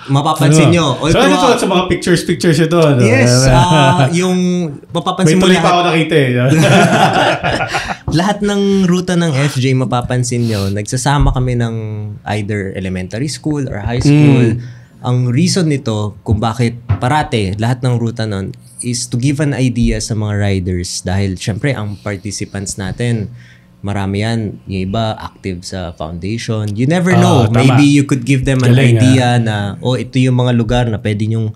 [SPEAKER 3] mapapansin nyo.
[SPEAKER 1] So, ano to? Sa mga pictures, pictures ito. Ano?
[SPEAKER 3] Yes, ah, yung mapapansin mo
[SPEAKER 1] tuloy pa ako
[SPEAKER 3] lahat,
[SPEAKER 1] nakita eh.
[SPEAKER 3] lahat ng ruta ng FJ mapapansin nyo, nagsasama kami ng either elementary school or high school. Ang reason nito kung bakit parate lahat ng ruta nun is to give an idea sa mga riders dahil syempre ang participants natin marami yan. Yung iba active sa foundation. You never know.
[SPEAKER 1] Ah, tama.
[SPEAKER 3] Maybe you could give them an
[SPEAKER 1] Galing,
[SPEAKER 3] idea na oh ito yung mga lugar na pwede nyong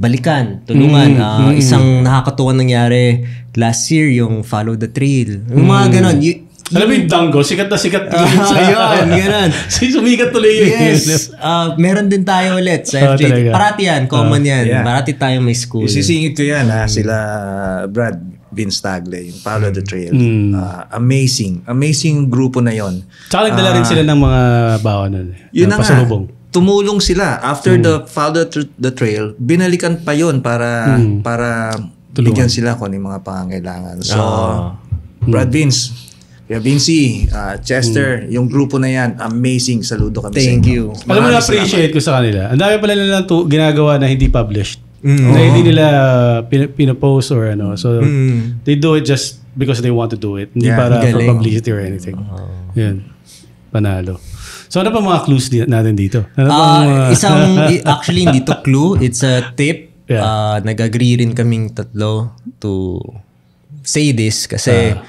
[SPEAKER 3] balikan, tulungan. Ah, Isang nakakatuwa nangyari last year yung follow the trail. Yung mga ganon. Y-
[SPEAKER 1] Alam mo yung Dango, sikat na sikat
[SPEAKER 3] Ah,
[SPEAKER 1] sa
[SPEAKER 3] yun, ganun.
[SPEAKER 1] Sumikat tuloy yun.
[SPEAKER 3] yes. Ah, meron din tayo ulit
[SPEAKER 1] Ah,
[SPEAKER 3] sa FJ.
[SPEAKER 1] talaga.
[SPEAKER 3] Parati yan. Common yan.
[SPEAKER 2] yeah.
[SPEAKER 3] Parati tayo may school.
[SPEAKER 2] Isisingit ko yan ha, sila Brad Vince Tagle, yung Follow the Trail.
[SPEAKER 1] Mm.
[SPEAKER 2] Ah, amazing. Amazing grupo na yon.
[SPEAKER 1] Tsaka nagdala rin sila ng mga bawa nun. eh.
[SPEAKER 2] Yun
[SPEAKER 1] ng
[SPEAKER 2] na nga.
[SPEAKER 1] pasalubong.
[SPEAKER 2] Tumulong sila. After the Follow the, Tr- the Trail, binalikan pa yon para para bigyan sila kung ano yung mga pangangailangan. So, Brad Vince, Kuya Vinci, ah, Chester, yung grupo na yan, amazing. Saludo kami sa
[SPEAKER 3] Thank
[SPEAKER 2] inyo.
[SPEAKER 3] you.
[SPEAKER 1] Alam mo
[SPEAKER 2] Maraming
[SPEAKER 1] na-appreciate ko sa kanila. Ang dami pala nilang tu- ginagawa na hindi published.
[SPEAKER 3] Mm.
[SPEAKER 1] Na hindi nila pin- pinopost or ano. So, they do it just because they want to do it. Hindi
[SPEAKER 2] Yeah,
[SPEAKER 1] para for
[SPEAKER 3] galing.
[SPEAKER 1] publicity or anything. Yun. Panalo. So, ano pa mga clues di- natin dito? Ano pa
[SPEAKER 3] Ah,
[SPEAKER 1] mga...
[SPEAKER 3] isang, actually, hindi to clue. It's a tip.
[SPEAKER 1] Yeah.
[SPEAKER 3] Ah, nag-agree rin kaming tatlo to say this kasi
[SPEAKER 1] Ah.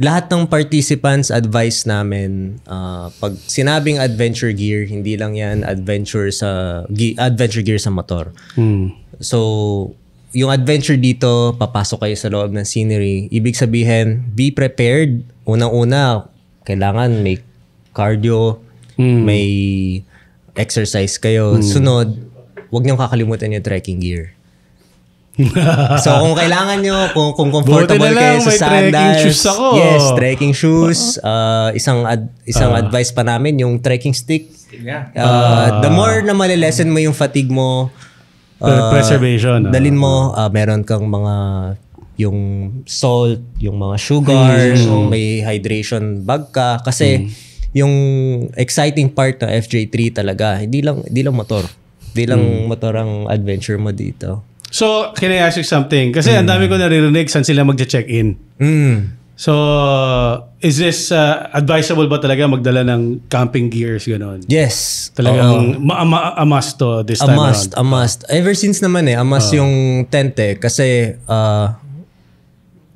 [SPEAKER 3] Lahat ng participants advice namin ah, pag sinabing adventure gear, hindi lang yan adventure sa adventure gear sa motor.
[SPEAKER 1] Hmm.
[SPEAKER 3] So, yung adventure dito, papasok kayo sa loob ng scenery. Ibig sabihin, be prepared. Unang-una, kailangan may cardio, may exercise kayo. Sunod, huwag niyong kakalimutan yung trekking gear. so kung kailangan nyo, kung, kung comfortable
[SPEAKER 1] Buti na lang,
[SPEAKER 3] kayo sa
[SPEAKER 1] may trekking
[SPEAKER 3] sandals.
[SPEAKER 1] shoes ako.
[SPEAKER 3] Yes, trekking shoes. Uh, isang ad- isang advice pa namin, yung trekking stick. Uh, the more na malilesen mo yung fatigue mo, uh,
[SPEAKER 1] Preservation, ah.
[SPEAKER 3] Dalin mo, uh, meron kang mga yung salt, yung mga sugars,
[SPEAKER 1] Hmm.
[SPEAKER 3] may hydration bag ka. Kasi yung exciting part ng FJ3 talaga, hindi lang, hindi lang motor. Hindi lang
[SPEAKER 1] Hmm.
[SPEAKER 3] motor ang adventure mo dito.
[SPEAKER 1] So, can I ask you something? Kasi ang dami ko naririnig saan sila magche-check-in.
[SPEAKER 3] Mm.
[SPEAKER 1] So, is this uh, advisable ba talaga magdala ng camping gears gano'n?
[SPEAKER 3] Yes.
[SPEAKER 1] Talagang ma- ma- a must to this
[SPEAKER 3] A
[SPEAKER 1] time
[SPEAKER 3] must,
[SPEAKER 1] around.
[SPEAKER 3] a must. Ever since naman eh, a must yung tent eh. Kasi uh,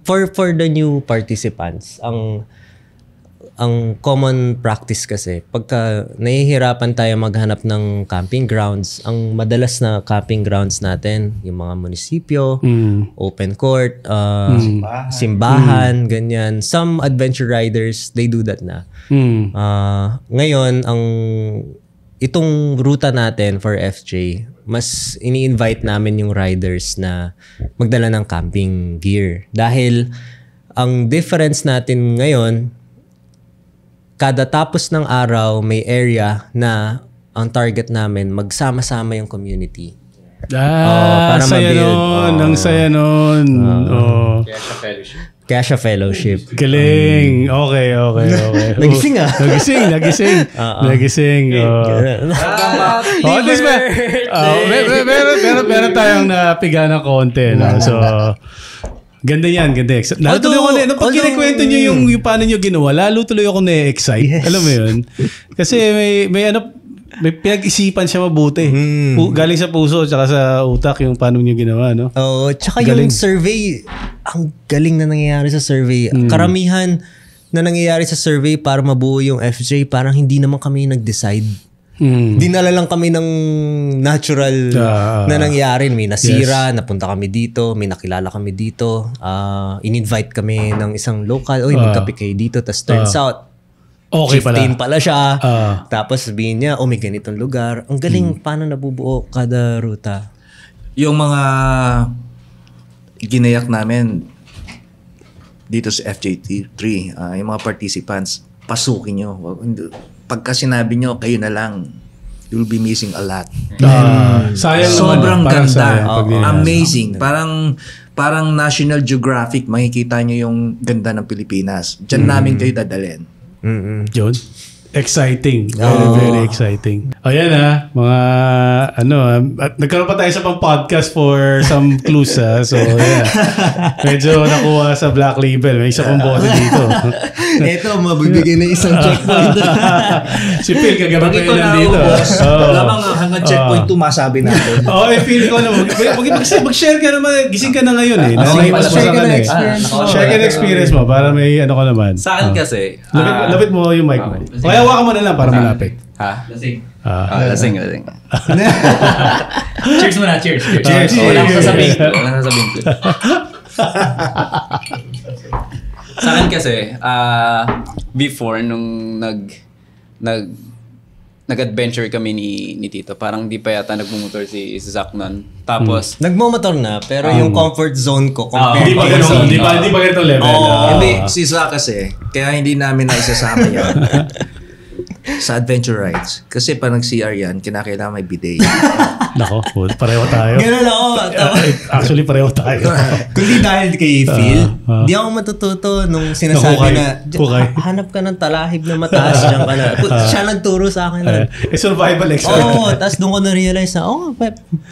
[SPEAKER 3] for for the new participants, ang ang common practice kasi, pagka nahihirapan tayo maghanap ng camping grounds, ang madalas na camping grounds natin, yung mga munisipyo,
[SPEAKER 1] Mm.
[SPEAKER 3] open court, uh, simbahan, ganyan. Some adventure riders, they do that na.
[SPEAKER 1] Mm.
[SPEAKER 3] Ah, ngayon, ang itong ruta natin for FJ, mas ini-invite namin yung riders na magdala ng camping gear. Dahil ang difference natin ngayon, kada tapos ng araw, may area na ang target namin, magsama-sama yung community.
[SPEAKER 1] Ah,
[SPEAKER 3] Oo, para
[SPEAKER 1] saya
[SPEAKER 3] mabuild.
[SPEAKER 1] nun. Ang saya nun. Oh.
[SPEAKER 3] Kaya siya fellowship.
[SPEAKER 1] Galing. Okay, okay, okay.
[SPEAKER 3] Nagising ah.
[SPEAKER 1] Nagising, nagising. Nagising. Oh. Oh, at least may, oh, may- may- meron, meron, meron tayong napiga ng konti. No? So, ganda yan, ganda. Ex- Lalo tuloy ako na, nung pag
[SPEAKER 3] although-
[SPEAKER 1] kinikwento nyo yung, yung paano nyo ginawa, lalo tuloy ako na-excite.
[SPEAKER 3] Yes.
[SPEAKER 1] Alam mo yun? Kasi may, may ano, may pinag-isipan siya mabuti.
[SPEAKER 3] Hmm.
[SPEAKER 1] Pu- galing sa puso, tsaka sa utak yung paano nyo ginawa, no?
[SPEAKER 3] Oo, tsaka
[SPEAKER 1] Galing.
[SPEAKER 3] yung survey, ang galing na nangyayari sa survey.
[SPEAKER 1] Hmm.
[SPEAKER 3] Karamihan na nangyayari sa survey para mabuo yung FJ, parang hindi naman kami nag-decide.
[SPEAKER 1] Hmm.
[SPEAKER 3] Dinala lang kami ng natural
[SPEAKER 1] Ah,
[SPEAKER 3] na nangyari. May nasira, napunta kami dito, may nakilala kami dito. ah in-invite kami ng isang local, oy, magkape kayo dito. Tapos turns out,
[SPEAKER 1] Ah. Okay pala.
[SPEAKER 3] chieftain pala siya.
[SPEAKER 1] Ah.
[SPEAKER 3] Tapos sabihin niya, oh, may ganitong lugar. Ang galing, paano nabubuo kada ruta.
[SPEAKER 2] Yung mga ginayak namin dito sa FJ3, ah, yung mga participants, pasukin nyo. Pagka sinabi nyo, kayo na lang, you'll be missing a lot.
[SPEAKER 1] Ah, sayang naman.
[SPEAKER 2] Sobrang
[SPEAKER 1] Parang
[SPEAKER 2] ganda.
[SPEAKER 1] sayang
[SPEAKER 2] Amazing. Parang parang National Geographic, makikita nyo yung ganda ng Pilipinas. Diyan namin kayo dadalhin.
[SPEAKER 3] Mm-mm.
[SPEAKER 1] Yun. Exciting. Very, very exciting. Ayan ha, mga ano, um, at nagkaroon pa tayo sa pang podcast for some clues ha. So, yeah. Medyo nakuha sa Black Label. May isa pang bote dito.
[SPEAKER 3] Ito, mabibigyan na isang checkpoint.
[SPEAKER 1] si Phil, kagabi
[SPEAKER 2] Pag
[SPEAKER 1] pa
[SPEAKER 2] ito
[SPEAKER 1] yun
[SPEAKER 2] na
[SPEAKER 1] nandito.
[SPEAKER 2] ubos,
[SPEAKER 1] Oo.
[SPEAKER 2] lamang hanggang checkpoint 2 masabi natin.
[SPEAKER 1] Oo, eh, feel ko na. Mag, mag, mag, mag-share ka naman. Gising ka na ngayon eh.
[SPEAKER 2] Ah,
[SPEAKER 1] mo
[SPEAKER 3] share ka na
[SPEAKER 1] eh.
[SPEAKER 3] experience
[SPEAKER 4] mo.
[SPEAKER 1] Share ka na experience mo para may ano ka naman.
[SPEAKER 4] Sa akin kasi,
[SPEAKER 1] Lapit,
[SPEAKER 4] ah,
[SPEAKER 1] lapit mo yung mic mo. Kaya hawakan mo na lang para malapit.
[SPEAKER 4] Ha? Lasing.
[SPEAKER 1] Ah.
[SPEAKER 4] Ah, lasing, lasing. cheers muna, cheers. Cheers.
[SPEAKER 1] Cheers.
[SPEAKER 4] Wala akong sasabihin ko. Wala akong sasabihin ko. Sa akin kasi, ah, before, nung nag, nag, nag-adventure kami ni, ni Tito, parang di pa yata nagmumotor si, si Zach nun. Tapos,
[SPEAKER 3] Nagmomotor na, pero yung comfort zone ko,
[SPEAKER 4] Ah,
[SPEAKER 3] compared
[SPEAKER 1] Hindi pa
[SPEAKER 3] to
[SPEAKER 1] hindi pa, hindi pa ganito level.
[SPEAKER 3] Oo.
[SPEAKER 1] Ah.
[SPEAKER 2] Hindi, si Zach kasi, kaya hindi namin naisasama yan sa adventure rides. Kasi pag nag-CR yan, kinakailangan may bidet.
[SPEAKER 1] Nako, pareho tayo.
[SPEAKER 3] Ganun ako.
[SPEAKER 1] Actually, pareho tayo.
[SPEAKER 3] Kundi dahil kay Phil,
[SPEAKER 1] ah.
[SPEAKER 3] di ako matututo nung sinasabi na,
[SPEAKER 1] Kukay.
[SPEAKER 3] "Ha- hanap ka ng talahib na mataas dyan ka na. Siya nagturo sa akin.
[SPEAKER 1] Eh, survival expert.
[SPEAKER 3] Oo, tapos doon ko na-realize na, oh,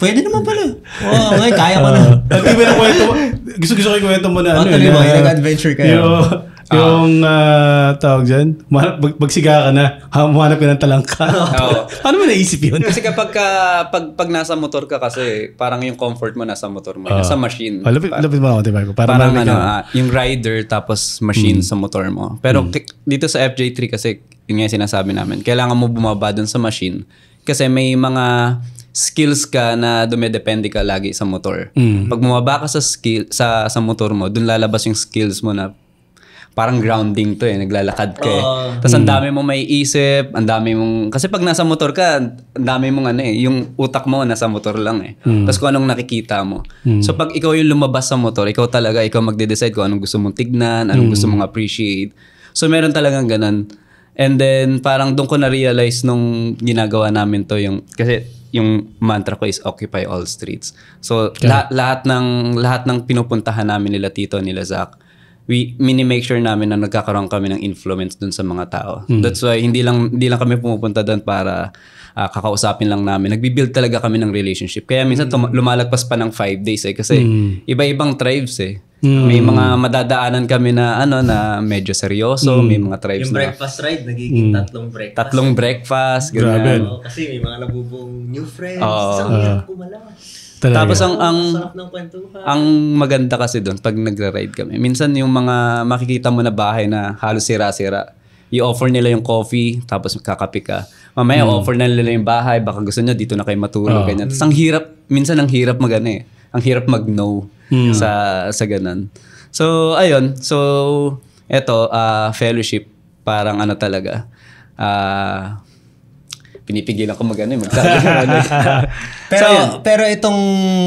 [SPEAKER 3] pwede naman pala. Oo, ngayon kaya ko na.
[SPEAKER 1] At di ba na kwento mo? Gusto-gusto ko yung kwento mo na
[SPEAKER 3] Oh,
[SPEAKER 1] ano. na-
[SPEAKER 3] yung nag-adventure kayo.
[SPEAKER 1] Yung, yung ah, tawag dyan, mag, magsiga ka na, humanap ka ng talangka.
[SPEAKER 4] Oo.
[SPEAKER 1] Paano mo naisip yun?
[SPEAKER 4] kasi kapag, ka, pag, pag nasa motor ka kasi, parang yung comfort mo nasa motor mo, nasa machine.
[SPEAKER 1] Oh, lapit, lapit mo ako, diba? Para
[SPEAKER 4] parang ano,
[SPEAKER 1] ka.
[SPEAKER 4] ah, yung rider tapos machine sa motor mo. Pero k- dito sa FJ3 kasi, yun nga yung sinasabi namin, kailangan mo bumaba dun sa machine kasi may mga skills ka na dumedepende ka lagi sa motor. Pag bumaba ka sa skill sa sa motor mo, dun lalabas yung skills mo na parang grounding to eh, naglalakad ka eh. Tapos ang dami mong may isip, ang dami mong... Kasi pag nasa motor ka, ang dami mong ano eh, yung utak mo nasa motor lang eh. Tapos kung anong nakikita mo. So pag ikaw yung lumabas sa motor, ikaw talaga, ikaw magde-decide kung anong gusto mong tignan, anong gusto mong appreciate. So meron talagang ganun. And then parang doon ko na-realize nung ginagawa namin to yung... Kasi yung mantra ko is occupy all streets. So lahat, lahat ng lahat ng pinupuntahan namin nila Tito nila Zach we mini-make sure namin na nagkakaroon kami ng influence dun sa mga tao. That's why hindi lang hindi lang kami pumupunta doon para ah, kakausapin lang namin. Nagbi-build talaga kami ng relationship. Kaya minsan tum- lumalagpas pa ng five days eh kasi iba-ibang tribes eh. May mga madadaanan kami na ano na medyo seryoso, may mga tribes
[SPEAKER 3] Yung
[SPEAKER 4] na
[SPEAKER 3] breakfast ride, nagiging tatlong breakfast.
[SPEAKER 4] tatlong breakfast,
[SPEAKER 1] Grabe.
[SPEAKER 4] ganyan.
[SPEAKER 3] Oo, kasi may mga nabubuong new friends.
[SPEAKER 4] Oo.
[SPEAKER 3] Sa hirap pumalas.
[SPEAKER 1] Talaga.
[SPEAKER 4] Tapos ang ang
[SPEAKER 3] Sarap ng kwentuhan.
[SPEAKER 4] ang maganda kasi doon pag nagra-ride kami. Minsan yung mga makikita mo na bahay na halos sira-sira. I-offer nila yung coffee tapos kakape ka. Mamaya offer na nila yung bahay, baka gusto nyo dito na kayo matulog ganyan. Tapos ang hirap, minsan ang hirap mag eh. Ang hirap mag-no sa sa ganun. So ayun, so eto ah, fellowship parang ano talaga. Ah pinipigilan ko mag ano, eh, magsabi ng ano.
[SPEAKER 3] Pero pero itong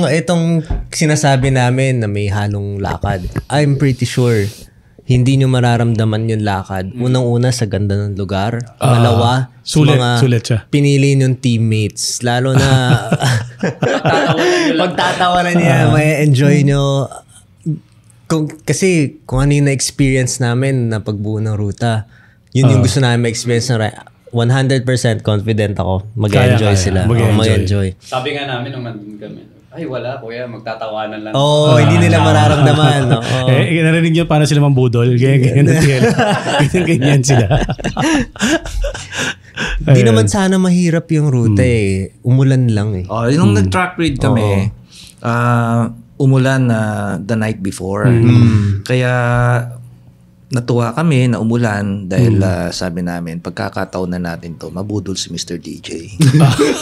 [SPEAKER 3] itong sinasabi namin na may halong lakad. I'm pretty sure hindi nyo mararamdaman yung lakad. Unang-una sa ganda ng lugar. Pangalawa, sa
[SPEAKER 1] sulit,
[SPEAKER 3] mga
[SPEAKER 1] sulit siya.
[SPEAKER 3] pinili yung teammates. Lalo na pagtatawanan niya, may enjoy nyo. Kung, kasi kung ano yung na-experience namin na pagbuo ng ruta, yun yung gusto namin ma-experience na 100% confident ako. Mag-enjoy
[SPEAKER 1] Kaya, kaya.
[SPEAKER 3] sila.
[SPEAKER 1] Mag-enjoy.
[SPEAKER 3] Oo, Mag-enjoy.
[SPEAKER 4] Sabi nga namin nung nandun kami, ay wala kuya, magtatawanan lang.
[SPEAKER 3] Oo, hindi nila mararamdaman. Oo.
[SPEAKER 1] Eh, narinig niyo para sila mambudol. Ganyan, ganyan, ganyan. ganyan, ganyan sila.
[SPEAKER 3] Hindi naman sana mahirap yung ruta eh. Umulan lang eh.
[SPEAKER 2] Oh, yung nag-track read kami, ah, umulan na the night before. Kaya natuwa kami na umulan dahil ah, sabi namin, pagkakataon na natin to, mabudol si Mr. DJ.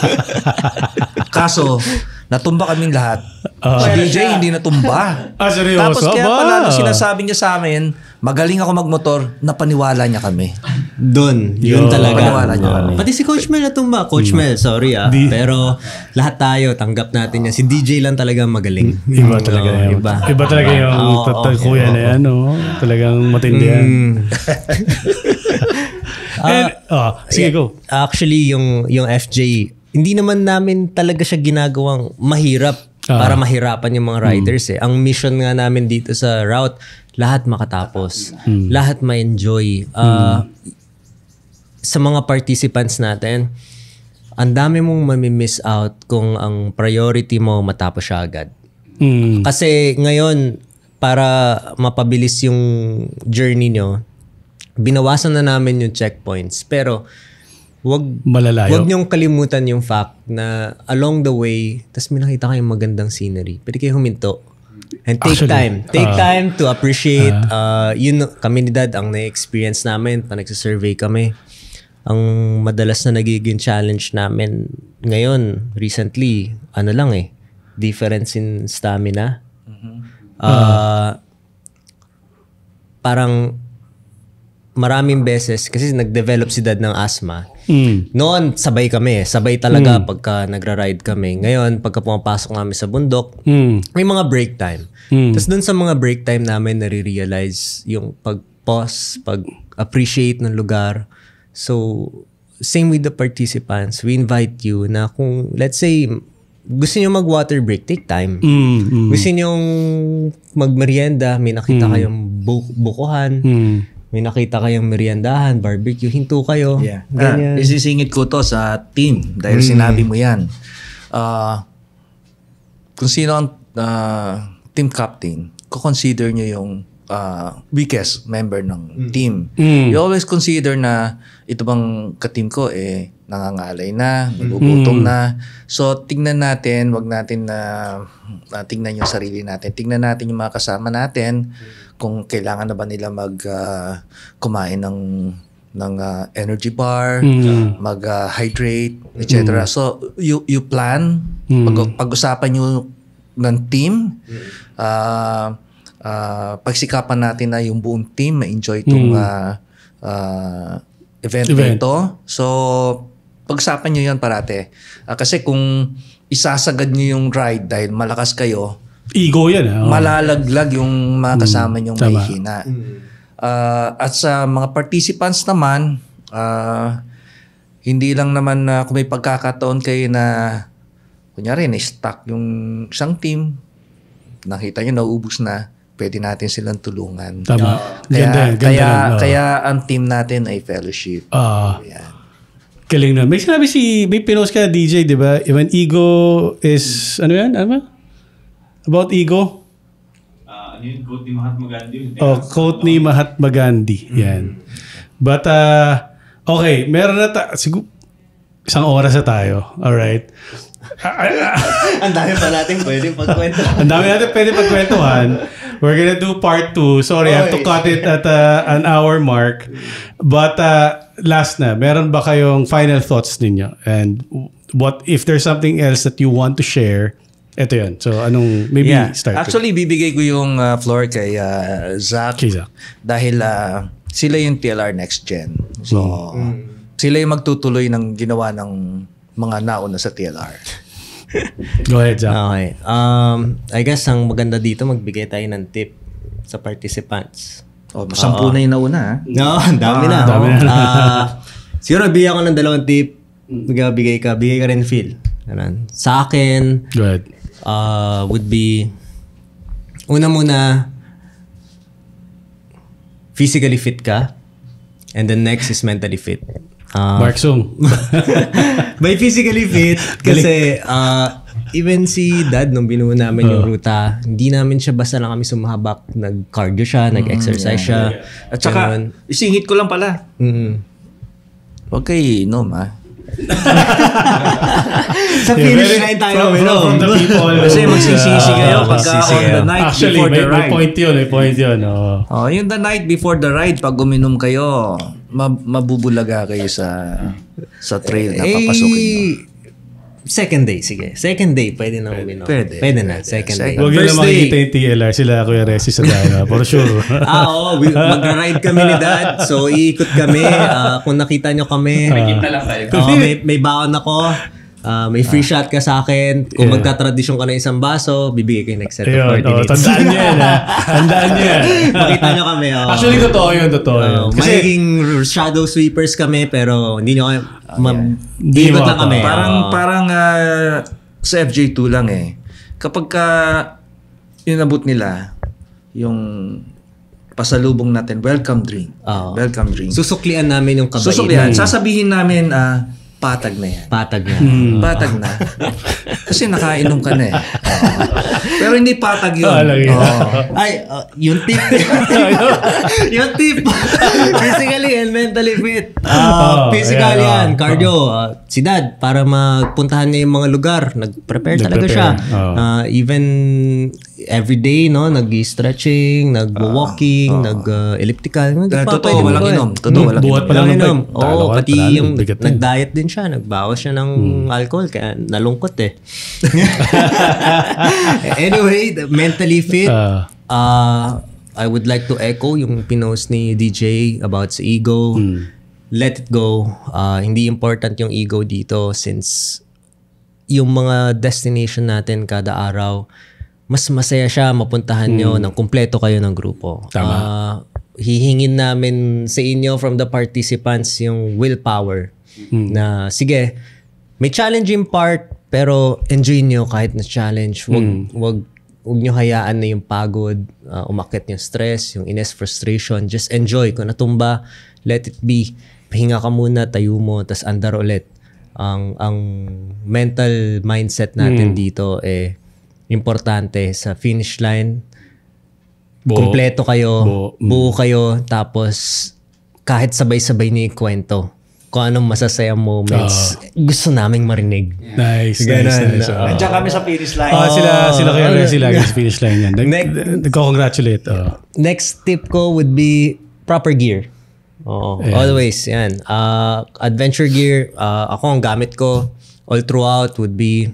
[SPEAKER 2] Kaso, natumba kaming lahat. si DJ hindi natumba.
[SPEAKER 1] Ah, seryoso?
[SPEAKER 2] Tapos kaya pala, nung sinasabi niya sa amin, magaling ako magmotor, napaniwala niya kami.
[SPEAKER 3] Doon, yun talaga.
[SPEAKER 2] Paniwala niya kami.
[SPEAKER 3] Pati si Coach Mel natumba. Coach Mel, sorry ah.
[SPEAKER 1] Di-
[SPEAKER 3] Pero lahat tayo, tanggap natin yan. Si DJ lang talaga magaling.
[SPEAKER 1] Iba talaga
[SPEAKER 3] Oo,
[SPEAKER 1] yun.
[SPEAKER 3] Iba.
[SPEAKER 1] Iba talaga yung tatag
[SPEAKER 3] oo,
[SPEAKER 1] kuya na yan. No? Talagang matindi yan.
[SPEAKER 3] Mm.
[SPEAKER 1] And, oh, sige, go.
[SPEAKER 3] Actually, yung, yung FJ, hindi naman namin talaga siya ginagawang mahirap
[SPEAKER 1] Ah.
[SPEAKER 3] para mahirapan yung mga riders eh. Ang mission nga namin dito sa route, lahat makatapos. Lahat ma-enjoy. Ah, Sa mga participants natin, ang dami mong mamimiss out kung ang priority mo matapos siya agad.
[SPEAKER 1] Mm.
[SPEAKER 3] Kasi ngayon, para mapabilis yung journey nyo, binawasan na namin yung checkpoints. Pero, wag
[SPEAKER 1] Malalayo.
[SPEAKER 3] Huwag niyong kalimutan yung fact na along the way, tas may nakita kayong magandang scenery. Pwede kayo huminto. And take
[SPEAKER 1] Actually,
[SPEAKER 3] time. Take
[SPEAKER 1] ah.
[SPEAKER 3] time to appreciate. uh, yun, kami ni Dad, ang na-experience namin, pa nagsasurvey kami. Ang madalas na nagiging challenge namin ngayon, recently, ano lang eh, difference in stamina. Ah, parang maraming beses, kasi nag-develop si Dad ng asthma,
[SPEAKER 1] Mm.
[SPEAKER 3] noon, sabay kami. Sabay talaga pagka nagra-ride kami. Ngayon, pagka pumapasok namin sa bundok,
[SPEAKER 1] Mm.
[SPEAKER 3] may mga break time.
[SPEAKER 1] Mm.
[SPEAKER 3] Tapos dun sa mga break time namin, nare-realize yung pag-pause, pag-appreciate ng lugar. So, same with the participants. We invite you na kung, let's say, gusto niyo mag-water break, take time.
[SPEAKER 1] Mm. Mm.
[SPEAKER 3] Gusto niyo magmerienda, may nakita kayong bu- bukuhan,
[SPEAKER 1] Mm.
[SPEAKER 3] may nakita kayong meriendahan, barbecue, hinto kayo.
[SPEAKER 2] Yeah. Ah,
[SPEAKER 3] Ganyan.
[SPEAKER 2] isisingit ko to sa team dahil sinabi mo yan. Ah, kung sino ang ah, team captain, ko-consider nyo yung ah, weakest member ng team.
[SPEAKER 1] Mm.
[SPEAKER 2] You always consider na ito bang ka-team ko eh nangangalay na, nagugutom na. So tingnan natin, wag natin na na tingnan yung sarili natin. Tingnan natin yung mga kasama natin kung kailangan na ba nila mag ah, kumain ng ng ah, energy bar,
[SPEAKER 1] Mm.
[SPEAKER 2] mag-hydrate, etc. So you you plan pag pag-usapan niyo ng team ah ah, pagsikapan natin na yung buong team ma-enjoy itong ah, ah, event, na
[SPEAKER 1] Event.
[SPEAKER 2] ito. So, pag-usapan nyo yan parate. Ah, kasi kung isasagad nyo yung ride dahil malakas kayo,
[SPEAKER 1] Ego yan. ah.
[SPEAKER 2] malalaglag yung mga kasama nyong
[SPEAKER 1] tama.
[SPEAKER 2] may hina. Ah, at sa mga participants naman, ah, hindi lang naman na kung may pagkakataon kayo na kunyari na-stuck yung isang team, nakita nyo nauubos na, pwede natin silang tulungan.
[SPEAKER 1] Tama.
[SPEAKER 2] Kaya,
[SPEAKER 1] Ganda. Ganda
[SPEAKER 2] kaya.
[SPEAKER 1] Oo.
[SPEAKER 2] kaya ang team natin ay fellowship.
[SPEAKER 1] Ah.
[SPEAKER 2] Yan.
[SPEAKER 1] Galing na. May sinabi si, may pinost ka DJ, di ba? When ego is, ano yan? Ano ba? About ego?
[SPEAKER 4] Ah,
[SPEAKER 1] Oh, quote ni Mahatma Gandhi. Yan. But, uh, okay, meron na ta- siguro, isang oras na tayo. Alright.
[SPEAKER 3] Ang dami pa natin pwede pagkwento.
[SPEAKER 1] Ang dami natin pwede pagkwentuhan. We're gonna do part two. Sorry, I have to cut it at uh, an hour mark. But uh, last na, meron ba kayong final thoughts ninyo? And what if there's something else that you want to share? Ito yun. So, anong, maybe
[SPEAKER 2] Yeah.
[SPEAKER 1] start with-
[SPEAKER 2] Actually, bibigay ko yung uh, floor kay uh, Zach.
[SPEAKER 1] Kay Zach.
[SPEAKER 2] Dahil uh, sila yung TLR Next Gen. So, sila yung magtutuloy ng ginawa ng mga nauna sa TLR.
[SPEAKER 1] Go ahead, Zach.
[SPEAKER 3] Okay. Um, I guess ang maganda dito, magbigay tayo ng tip sa participants.
[SPEAKER 2] O, sampu na yung nauna. ah.
[SPEAKER 3] No, ang dami na.
[SPEAKER 1] dami na.
[SPEAKER 3] Ah, siguro bigyan ko ng dalawang tip. Bigay ka, bigay ka rin feel. Ganun. Sa akin,
[SPEAKER 1] Go ahead.
[SPEAKER 3] uh, would be, una muna, physically fit ka. And then next is mentally fit. Uh,
[SPEAKER 1] Mark Sung.
[SPEAKER 3] by physically fit, kasi uh, even si dad nung binuo namin yung ruta, hindi namin siya basta lang kami sumahabak. Nag-cardio siya, nag-exercise siya.
[SPEAKER 2] At saka,
[SPEAKER 3] Ganun.
[SPEAKER 2] isingit ko lang pala.
[SPEAKER 3] Mm.
[SPEAKER 2] Huwag kayo inom ah.
[SPEAKER 3] Sa
[SPEAKER 1] Yeah,
[SPEAKER 3] finish
[SPEAKER 1] very-
[SPEAKER 3] line tayo
[SPEAKER 1] from, from, from the people.
[SPEAKER 2] Kasi magsisisi kayo
[SPEAKER 1] Ah,
[SPEAKER 2] pagka on the night
[SPEAKER 1] Actually,
[SPEAKER 2] before
[SPEAKER 1] may,
[SPEAKER 2] the
[SPEAKER 1] may
[SPEAKER 2] ride.
[SPEAKER 1] point yun. May point yun. Oh.
[SPEAKER 2] Oh, yung the night before the ride, pag uminom kayo, ma- mabubulaga kayo sa sa trail na papasukin nyo.
[SPEAKER 3] Eh, second day, sige. Second day, pwede na uminom.
[SPEAKER 2] Pwede.
[SPEAKER 3] Pwede na, second day.
[SPEAKER 1] Huwag yun na makikita yung TLR. Sila Kuya Resi sa dana. For sure.
[SPEAKER 3] ah, oo, we, magra-ride kami ni dad. So, iikot kami. Ah, kung nakita nyo kami,
[SPEAKER 4] Keep na lang kayo.
[SPEAKER 3] Oo, may, may baon ako. Ah, may free shot ka sa akin. Kung
[SPEAKER 1] Yeah.
[SPEAKER 3] magta-tradisyon ka ng isang baso, bibigay yung next set of
[SPEAKER 1] Ayun. Oh,
[SPEAKER 3] coordinates.
[SPEAKER 1] tandaan niyo yan. ha? Tandaan niyo yan.
[SPEAKER 3] Makita nyo kami. Oh.
[SPEAKER 1] Actually, totoo yun. Totoo yun.
[SPEAKER 3] Oh,
[SPEAKER 1] Kasi,
[SPEAKER 3] magiging shadow sweepers kami pero hindi nyo kami ma-
[SPEAKER 1] Hindi
[SPEAKER 3] iikot
[SPEAKER 1] mo
[SPEAKER 3] lang
[SPEAKER 1] pa.
[SPEAKER 3] kami.
[SPEAKER 2] Parang
[SPEAKER 3] Oo.
[SPEAKER 2] parang ah, sa FJ2 lang eh. Kapag ka inabot nila yung pasalubong natin, welcome drink.
[SPEAKER 3] Oo.
[SPEAKER 2] Welcome drink.
[SPEAKER 3] susuklian namin yung kabaitan.
[SPEAKER 2] Susuklihan. Sasabihin namin, ah, patag na yan.
[SPEAKER 3] Patag na.
[SPEAKER 2] Patag na. Kasi nakainom ka na eh. Pero hindi patag yun.
[SPEAKER 1] Ah, lagi.
[SPEAKER 2] Oo.
[SPEAKER 3] Ay, uh, yung tip. yung tip. physically and mentally fit. Uh,
[SPEAKER 1] Oh,
[SPEAKER 3] physical
[SPEAKER 1] ayan,
[SPEAKER 3] yan.
[SPEAKER 1] oh.
[SPEAKER 3] Cardio. Uh, si dad, para magpuntahan niya yung mga lugar, nag-prepare talaga siya.
[SPEAKER 1] Oh.
[SPEAKER 3] Uh, even every day, no, nag-stretching, nag-walking, nag-elliptical.
[SPEAKER 2] Dahil totoo, walang inom. Totoo, walang
[SPEAKER 1] Buhat
[SPEAKER 2] inom.
[SPEAKER 1] pa lang
[SPEAKER 3] Oo, pati yung nag-diet din siya. Nagbawas siya ng alcohol. Kaya nalungkot eh. anyway, the mentally fit.
[SPEAKER 1] Ah.
[SPEAKER 3] Uh, I would like to echo yung pinost ni DJ about sa ego. Let it go. Uh, hindi important yung ego dito since yung mga destination natin kada araw, mas masaya siya mapuntahan nyo nang kumpleto kayo ng grupo.
[SPEAKER 1] Tama.
[SPEAKER 3] Uh, hihingin namin sa inyo from the participants yung willpower na sige, may challenging part pero enjoy nyo kahit na challenge. Wag, wag, wag nyo hayaan na yung pagod, uh, umakit yung stress, yung ines frustration. Just enjoy. Kung natumba, let it be. Pahinga ka muna, tayo mo, tas andar ulit. Ang ang mental mindset natin dito eh importante sa finish line
[SPEAKER 1] Buo.
[SPEAKER 3] kumpleto kayo,
[SPEAKER 1] Buo.
[SPEAKER 3] buo, kayo, tapos kahit sabay-sabay niyo yung kwento, kung anong masasayang moments, gusto naming marinig.
[SPEAKER 1] Nice, nice,
[SPEAKER 3] Ganun,
[SPEAKER 1] nice.
[SPEAKER 3] oo.
[SPEAKER 1] Oh.
[SPEAKER 2] Nandiyan kami sa finish line.
[SPEAKER 1] Ah, sila sila kaya
[SPEAKER 3] okay.
[SPEAKER 1] Resi lagi sa finish line yan. Nag,
[SPEAKER 3] Next.
[SPEAKER 1] nagko-congratulate. Oh.
[SPEAKER 3] Next tip ko would be proper gear. Oo, always, yan. Uh, adventure gear, uh, ako ang gamit ko all throughout would be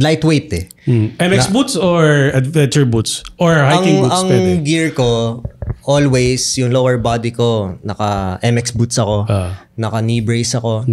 [SPEAKER 3] lightweight eh.
[SPEAKER 1] Hmm. MX boots or adventure boots? Or hiking
[SPEAKER 3] ang,
[SPEAKER 1] boots
[SPEAKER 3] ang
[SPEAKER 1] pwede?
[SPEAKER 3] gear ko, always, yung lower body ko, naka MX boots ako,
[SPEAKER 1] Ah.
[SPEAKER 3] naka knee brace ako,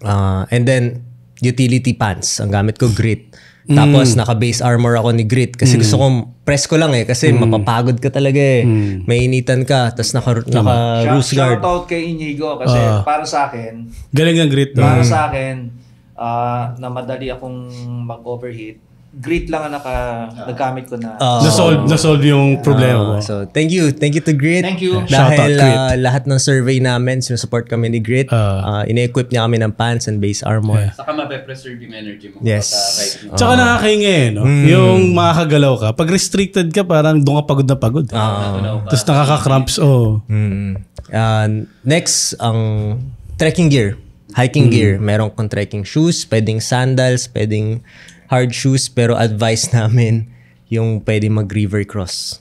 [SPEAKER 3] Ah, and then, utility pants. Ang gamit ko, grit. Tapos, naka base armor ako ni grit. Kasi gusto kong, press ko lang eh. Kasi mapapagod ka talaga eh. Mainitan ka. Tapos naka, naka roost guard.
[SPEAKER 2] Shout out kay Inigo kasi para sa akin,
[SPEAKER 1] Galing ang grit.
[SPEAKER 2] para sa akin, ah, na madali akong mag-overheat. Grit lang ang naka, nagamit ko na.
[SPEAKER 1] Na-solve, na-solve yung problema mo.
[SPEAKER 3] Ah, so, thank you. Thank you to Grit.
[SPEAKER 2] Thank you.
[SPEAKER 1] Shout out,
[SPEAKER 3] Dahil ah, lahat ng survey namin, sinusupport kami ni Grit.
[SPEAKER 1] Ah.
[SPEAKER 3] Ah, ine-equip niya kami ng pants and base armor.
[SPEAKER 4] Saka mape-preserve yung energy mo.
[SPEAKER 3] Yes.
[SPEAKER 4] Right mo.
[SPEAKER 1] Tsaka nakakahinga eh, no? Yung makakagalaw ka. Pag restricted ka, parang doon ka pagod na pagod. Tapos nakaka-cramps, oh.
[SPEAKER 3] Mm. Ah, next, ang trekking gear. Hiking gear. Meron kang trekking shoes, pwedeng sandals, pwedeng hard shoes, pero advice namin yung pwedeng mag-river cross.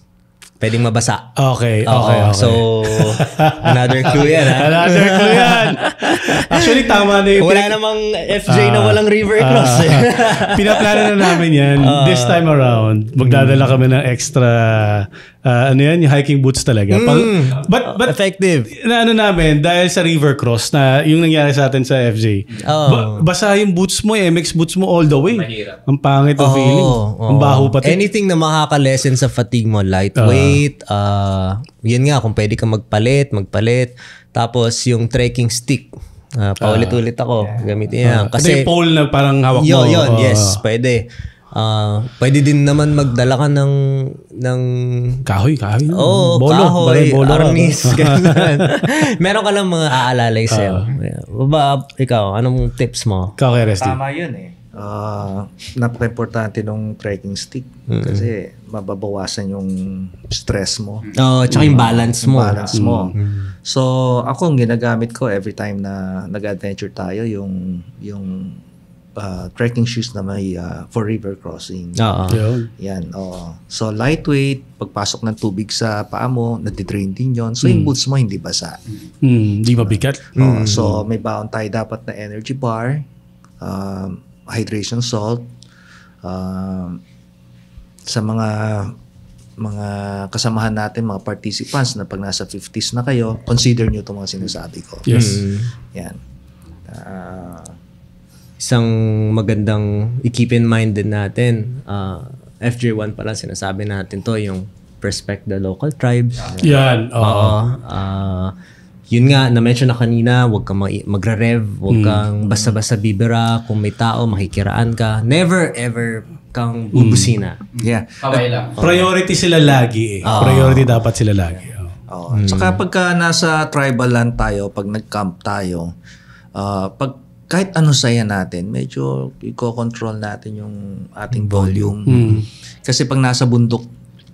[SPEAKER 3] Pwedeng mabasa.
[SPEAKER 1] Okay, okay,
[SPEAKER 3] Oo,
[SPEAKER 1] okay.
[SPEAKER 3] So, another clue yan ha.
[SPEAKER 1] Another clue yan. Actually, tama na yung
[SPEAKER 3] Wala namang FJ na walang river cross eh.
[SPEAKER 1] Pinaplano na namin yan. This time around, magdadala kami ng extra, ah, ano yan, yung hiking boots talaga. Pag- but, but,
[SPEAKER 3] Effective.
[SPEAKER 1] na ano namin, dahil sa river cross na yung nangyari sa atin sa FJ,
[SPEAKER 3] Oo.
[SPEAKER 1] ba- basa yung boots mo, MX boots mo all the way.
[SPEAKER 4] Mahirap.
[SPEAKER 1] Ang pangit ang feeling. Ang
[SPEAKER 3] oo.
[SPEAKER 1] baho pati.
[SPEAKER 3] Anything na makaka-lessen sa fatigue mo, lightweight, ah yun nga, kung pwede ka magpalit, magpalit. Tapos yung trekking stick, ah, paulit-ulit ako, gamitin yan.
[SPEAKER 1] Ito
[SPEAKER 3] Kasi,
[SPEAKER 1] yung pole na parang hawak
[SPEAKER 3] yun,
[SPEAKER 1] mo.
[SPEAKER 3] yun,
[SPEAKER 1] Oo.
[SPEAKER 3] yes, pwede. Ah, pwede din naman magdala ka ng, ng
[SPEAKER 1] Kahoy, kahoy.
[SPEAKER 3] Oo,
[SPEAKER 1] bolo,
[SPEAKER 3] kahoy,
[SPEAKER 1] bolo,
[SPEAKER 3] arnis, ganun. Meron ka lang mga aalalay sa'yo. ba, ikaw, anong tips mo?
[SPEAKER 1] Ikaw kay Resty.
[SPEAKER 2] Tama yun eh. Ah, napaka-importante nung trekking stick kasi mababawasan yung stress mo.
[SPEAKER 3] Oh, tsaka yung balance mo.
[SPEAKER 2] balance mo. So, ako ang ginagamit ko every time na nag-adventure tayo yung yung ah, trekking shoes na may ah, for river crossing.
[SPEAKER 3] Oo.
[SPEAKER 1] Yun.
[SPEAKER 2] Yan, oo. So, lightweight, pagpasok ng tubig sa paa mo, nadidrain din yon So, yung boots mo hindi basa.
[SPEAKER 1] Hmm, di mabigat.
[SPEAKER 2] Oo, so, may baon tayo dapat na energy bar, um, hydration salt, um, sa mga mga kasamahan natin, mga participants na pag nasa 50s na kayo, consider nyo itong mga sinasabi ko.
[SPEAKER 1] Yes.
[SPEAKER 2] Yan. Ah,
[SPEAKER 3] Isang magandang i-keep in mind din natin, ah, FJ1 pala sinasabi natin to, yung respect the local tribes.
[SPEAKER 1] Yan. Oo.
[SPEAKER 3] Oo. Ah, yun nga, na-mention na kanina, huwag kang mag- magre-rev, huwag kang basta-basta bibira, kung may tao, makikiraan ka. Never ever kang bubusina.
[SPEAKER 2] yeah.
[SPEAKER 4] Kaway lang.
[SPEAKER 1] Priority sila lagi eh. Priority dapat sila lagi. Oo.
[SPEAKER 2] Oo. Tsaka pagka nasa tribal land tayo, pag nag-camp tayo, ah, pag kahit ano saya natin, medyo i-control natin yung ating volume. Kasi pag nasa bundok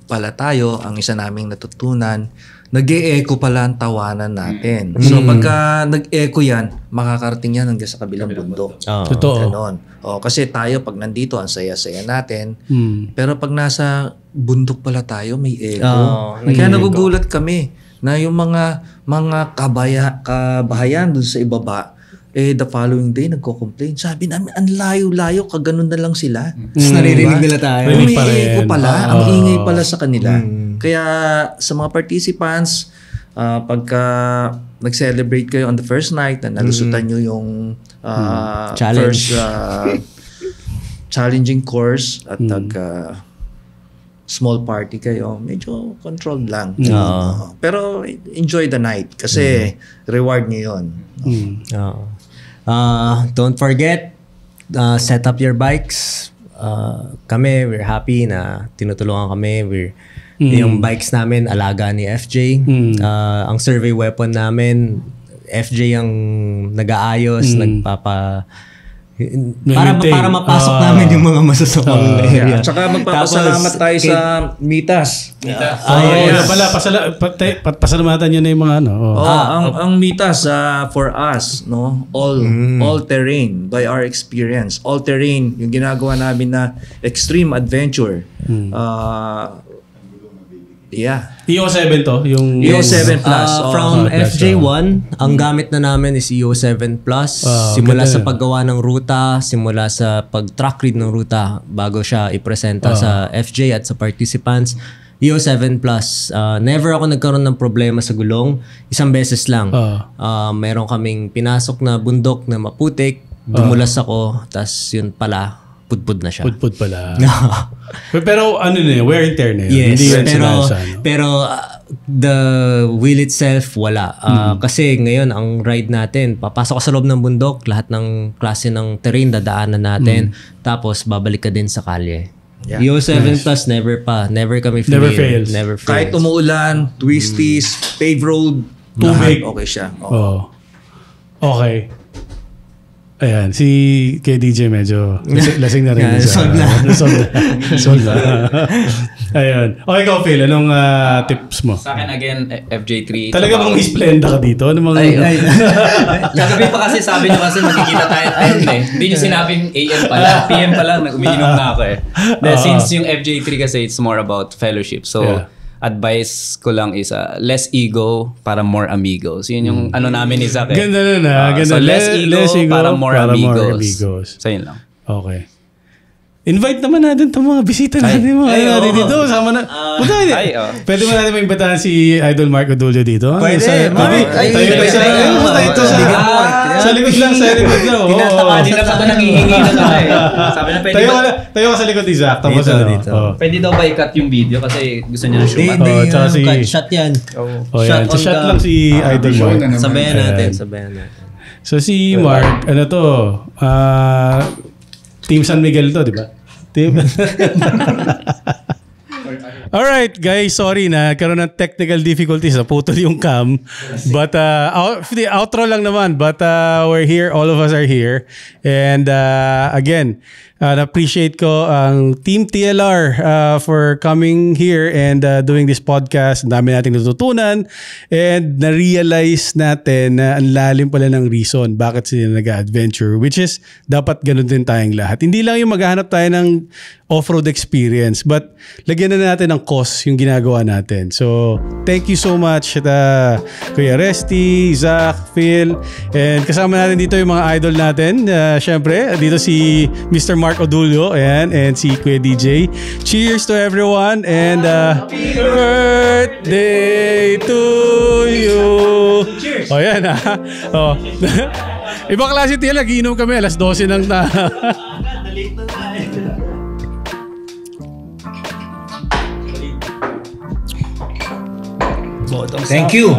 [SPEAKER 2] pala tayo, ang isa naming natutunan, nag echo pala ang tawanan natin. So pagka nag-echo yan, makakarating yan hanggang sa kabilang bundok.
[SPEAKER 3] Oo.
[SPEAKER 1] Totoo.
[SPEAKER 2] Ganon. O, kasi tayo pag nandito, ang saya-saya natin.
[SPEAKER 1] Hmm.
[SPEAKER 2] Pero pag nasa bundok pala tayo, may echo.
[SPEAKER 3] Oo,
[SPEAKER 2] Kaya nagugulat kami na yung mga mga kabaya, kabahayan dun sa ibaba, eh the following day nagko-complain. Sabi namin, ang layo-layo, kaganon na lang sila.
[SPEAKER 3] Tapos naririnig nila tayo.
[SPEAKER 1] Rinig
[SPEAKER 2] May
[SPEAKER 1] pa rin.
[SPEAKER 2] echo pala, ang
[SPEAKER 1] Oo.
[SPEAKER 2] ingay pala sa kanila. Kaya sa mga participants, ah, pagka nag-celebrate kayo on the first night na nalusutan nyo yung ah,
[SPEAKER 3] Challenge.
[SPEAKER 2] first ah, challenging course at nag ah, small party kayo, medyo controlled lang. Oo. Pero enjoy the night kasi reward nyo yun.
[SPEAKER 3] Oo. Uh, don't forget, uh, set up your bikes. Uh, kami, we're happy na tinutulungan kami. We're, Yung bikes namin, alaga ni FJ. Uh, ang survey weapon namin, FJ ang nag-aayos, nagpapa... Para,
[SPEAKER 1] Maintain.
[SPEAKER 3] para mapasok
[SPEAKER 1] Ah.
[SPEAKER 3] namin yung mga masasamang area.
[SPEAKER 2] Yeah. Tsaka magpapasalamat
[SPEAKER 3] Tapos,
[SPEAKER 2] tayo
[SPEAKER 3] kay-
[SPEAKER 2] sa Mitas.
[SPEAKER 1] Ah, yes. pala, pasala, pati, pat, pasalamatan nyo na yung mga ano. Oh.
[SPEAKER 2] Oh, ang ang Mitas ah, for us, no, all all terrain by our experience. All terrain, yung ginagawa namin na extreme adventure. Ah, yeah.
[SPEAKER 1] EO7 to, yung...
[SPEAKER 2] EO7 Plus.
[SPEAKER 3] Uh,
[SPEAKER 2] oh.
[SPEAKER 3] from
[SPEAKER 1] Oh, plus,
[SPEAKER 3] FJ1, ang gamit na namin is EO7 Plus.
[SPEAKER 1] Ah,
[SPEAKER 3] simula
[SPEAKER 1] ganda
[SPEAKER 3] sa paggawa ng ruta, simula sa pag-track read ng ruta bago siya ipresenta sa FJ at sa participants. EO7 Plus, uh, never ako nagkaroon ng problema sa gulong. Isang beses lang.
[SPEAKER 1] Ah.
[SPEAKER 3] Uh, meron kaming pinasok na bundok na maputik. Dumulas ako. tas yun pala, pudpud na siya.
[SPEAKER 1] Pudpud pala. Pero- Pero ano na yun, wear and tear na yun.
[SPEAKER 3] Yes,
[SPEAKER 1] Hindi yun
[SPEAKER 3] pero
[SPEAKER 1] sila sa ano.
[SPEAKER 3] pero uh, the wheel itself wala. Uh,
[SPEAKER 1] Hmm.
[SPEAKER 3] Kasi ngayon ang ride natin, papasok ka sa loob ng bundok, lahat ng klase ng terrain dadaanan natin,
[SPEAKER 1] Hmm.
[SPEAKER 3] tapos babalik ka din sa kalye. Yo 7 plus never pa, never kami
[SPEAKER 1] Never
[SPEAKER 3] fail.
[SPEAKER 1] fails.
[SPEAKER 3] Never fails.
[SPEAKER 2] Kahit umuulan, twisties, paved road,
[SPEAKER 1] Tubig.
[SPEAKER 2] okay siya. Oo.
[SPEAKER 1] Oo. Okay. Ayan, si kay DJ medyo lasing, lasing na rin.
[SPEAKER 3] Yeah,
[SPEAKER 1] sa-
[SPEAKER 3] sold na.
[SPEAKER 1] sold na. sold na. Ayun. Okay, ikaw, Phil. Anong ah, tips mo?
[SPEAKER 4] Sa akin again, F- FJ3.
[SPEAKER 1] Talaga bang Miss Splenda ka dito? Ano mga...
[SPEAKER 4] Ay, ay. Kagabi pa kasi sabi niyo kasi magkikita tayo at AM eh. Hindi niyo sinabing AM pala. PM pa lang, umiinom na ako eh. Then,
[SPEAKER 1] Oo.
[SPEAKER 4] since yung FJ3 kasi it's more about fellowship. So,
[SPEAKER 1] Yeah.
[SPEAKER 4] Advice ko lang is uh, less ego para more amigos. Yun yung ano namin ni Zach eh.
[SPEAKER 1] Ganda nun ah.
[SPEAKER 4] Ah,
[SPEAKER 1] Ganda.
[SPEAKER 4] so, less
[SPEAKER 1] Le-
[SPEAKER 4] ego,
[SPEAKER 1] less ego
[SPEAKER 4] para more
[SPEAKER 1] para more
[SPEAKER 4] amigos.
[SPEAKER 1] amigos.
[SPEAKER 4] So, yun lang.
[SPEAKER 1] Okay. Invite naman natin itong mga bisita natin. Mga
[SPEAKER 4] Ay,
[SPEAKER 1] ano natin
[SPEAKER 4] oo.
[SPEAKER 1] dito. Sama na. Punta hindi.
[SPEAKER 4] ay, oo.
[SPEAKER 1] Pwede mo natin maimbitahan si Idol Marco Dulio dito.
[SPEAKER 3] Pwede.
[SPEAKER 1] Sa,
[SPEAKER 3] ay,
[SPEAKER 1] tayo
[SPEAKER 3] ay,
[SPEAKER 1] tayo sa
[SPEAKER 3] ay,
[SPEAKER 1] ayun mo, tayo
[SPEAKER 3] ay,
[SPEAKER 1] sa
[SPEAKER 3] ay,
[SPEAKER 1] Ah, Sa likod lang, sa likod lang.
[SPEAKER 4] Hindi na ako nangihingi na tayo. Sabi na pwede
[SPEAKER 1] Tayo
[SPEAKER 4] ba,
[SPEAKER 1] ka, tayo ka sa likod ni Zach. Tapos
[SPEAKER 3] Dito,
[SPEAKER 1] ano.
[SPEAKER 3] dito.
[SPEAKER 4] Pwede daw ba i-cut yung video kasi gusto niya na
[SPEAKER 3] Hindi,
[SPEAKER 4] shumat.
[SPEAKER 3] hindi.
[SPEAKER 1] Oh, tsaka
[SPEAKER 3] yan.
[SPEAKER 1] si-
[SPEAKER 3] Cut shot yan.
[SPEAKER 1] Oh.
[SPEAKER 3] Shot
[SPEAKER 1] Sa
[SPEAKER 3] on
[SPEAKER 1] shot lang si Idol Mark.
[SPEAKER 3] Sabayan
[SPEAKER 1] Ayan.
[SPEAKER 3] natin, sabayan natin.
[SPEAKER 1] So si Mark, ano to? Ah, Team San Miguel to, di ba? Team... Alright, guys, sorry na karoon ng technical difficulties na putol yung cam. But uh, out, the outro lang naman. But uh, we're here, all of us are here. And uh, again, uh, na-appreciate ko ang Team TLR uh, for coming here and uh, doing this podcast. Ang dami nating natutunan and na-realize natin na ang lalim pala ng reason bakit sila nag-adventure which is dapat ganun din tayong lahat. Hindi lang yung maghahanap tayo ng off-road experience but lagyan na natin ng cost yung ginagawa natin. So, thank you so much uh, Kuya Resty, Zach, Phil, and kasama natin dito yung mga idol natin. Uh, Siyempre, dito si Mr. Mark Odulio ayan, and si Kuya DJ. Cheers to everyone and uh, happy birthday to you. Cheers! O yan ha. Oh. Ibang klase tila, nagiinom kami alas 12 ng na.
[SPEAKER 2] Thank you.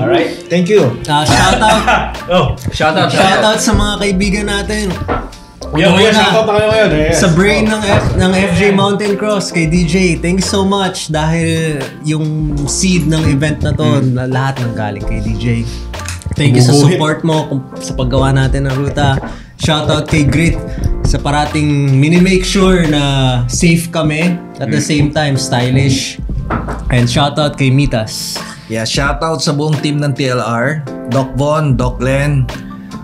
[SPEAKER 2] Thank you.
[SPEAKER 3] Ah, shout out,
[SPEAKER 1] oh.
[SPEAKER 4] Shout out,
[SPEAKER 3] shout out sa mga kaibigan natin.
[SPEAKER 1] Yan,
[SPEAKER 3] Una,
[SPEAKER 1] yan, shoutout na kayo ngayon. eh.
[SPEAKER 3] Sa brain ng, F, ng FJ Mountain Cross kay DJ, thank you so much dahil yung seed ng event na to, na lahat ng galing kay DJ. Thank you sa support mo sa paggawa natin ng ruta. Shoutout kay Grit sa parating mini-make sure na safe kami at the same time stylish. And shoutout kay Mitas.
[SPEAKER 2] Yeah, shoutout sa buong team ng TLR. Doc Von, Doc Len.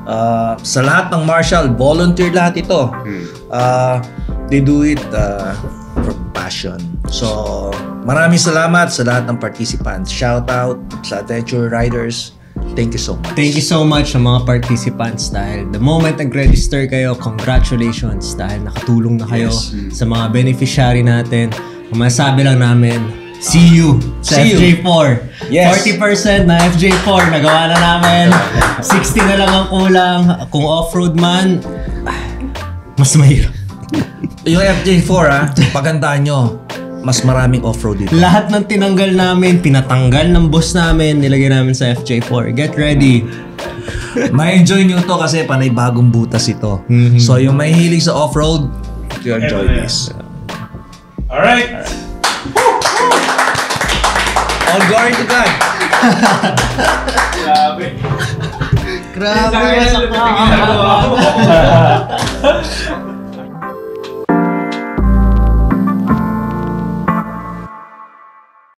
[SPEAKER 2] Uh, sa lahat ng Marshall, volunteer lahat ito. Uh, they do it uh, for passion. So, maraming salamat sa lahat ng participants. Shoutout sa Adventure Riders. Thank you so much.
[SPEAKER 3] Thank you so much sa mga participants dahil the moment nag-register kayo, congratulations dahil nakatulong na kayo sa mga beneficiary natin. Masabi lang namin, see you sa
[SPEAKER 2] See you.
[SPEAKER 3] FJ4.
[SPEAKER 2] Yes.
[SPEAKER 3] 40% na FJ4, nagawa na namin. 60 na lang ang kulang. Kung off-road man, mas mahirap.
[SPEAKER 2] Yung FJ4 ah, pagandaan nyo, mas maraming off-road dito.
[SPEAKER 3] Lahat ng tinanggal namin, pinatanggal ng boss namin, nilagay namin sa FJ4. Get ready.
[SPEAKER 2] Ma-enjoy nyo to kasi panay bagong butas ito. So yung may hilig sa off-road, you enjoy this.
[SPEAKER 1] Alright.
[SPEAKER 2] All glory to God.
[SPEAKER 1] Grabe.
[SPEAKER 3] Grabe, masakit.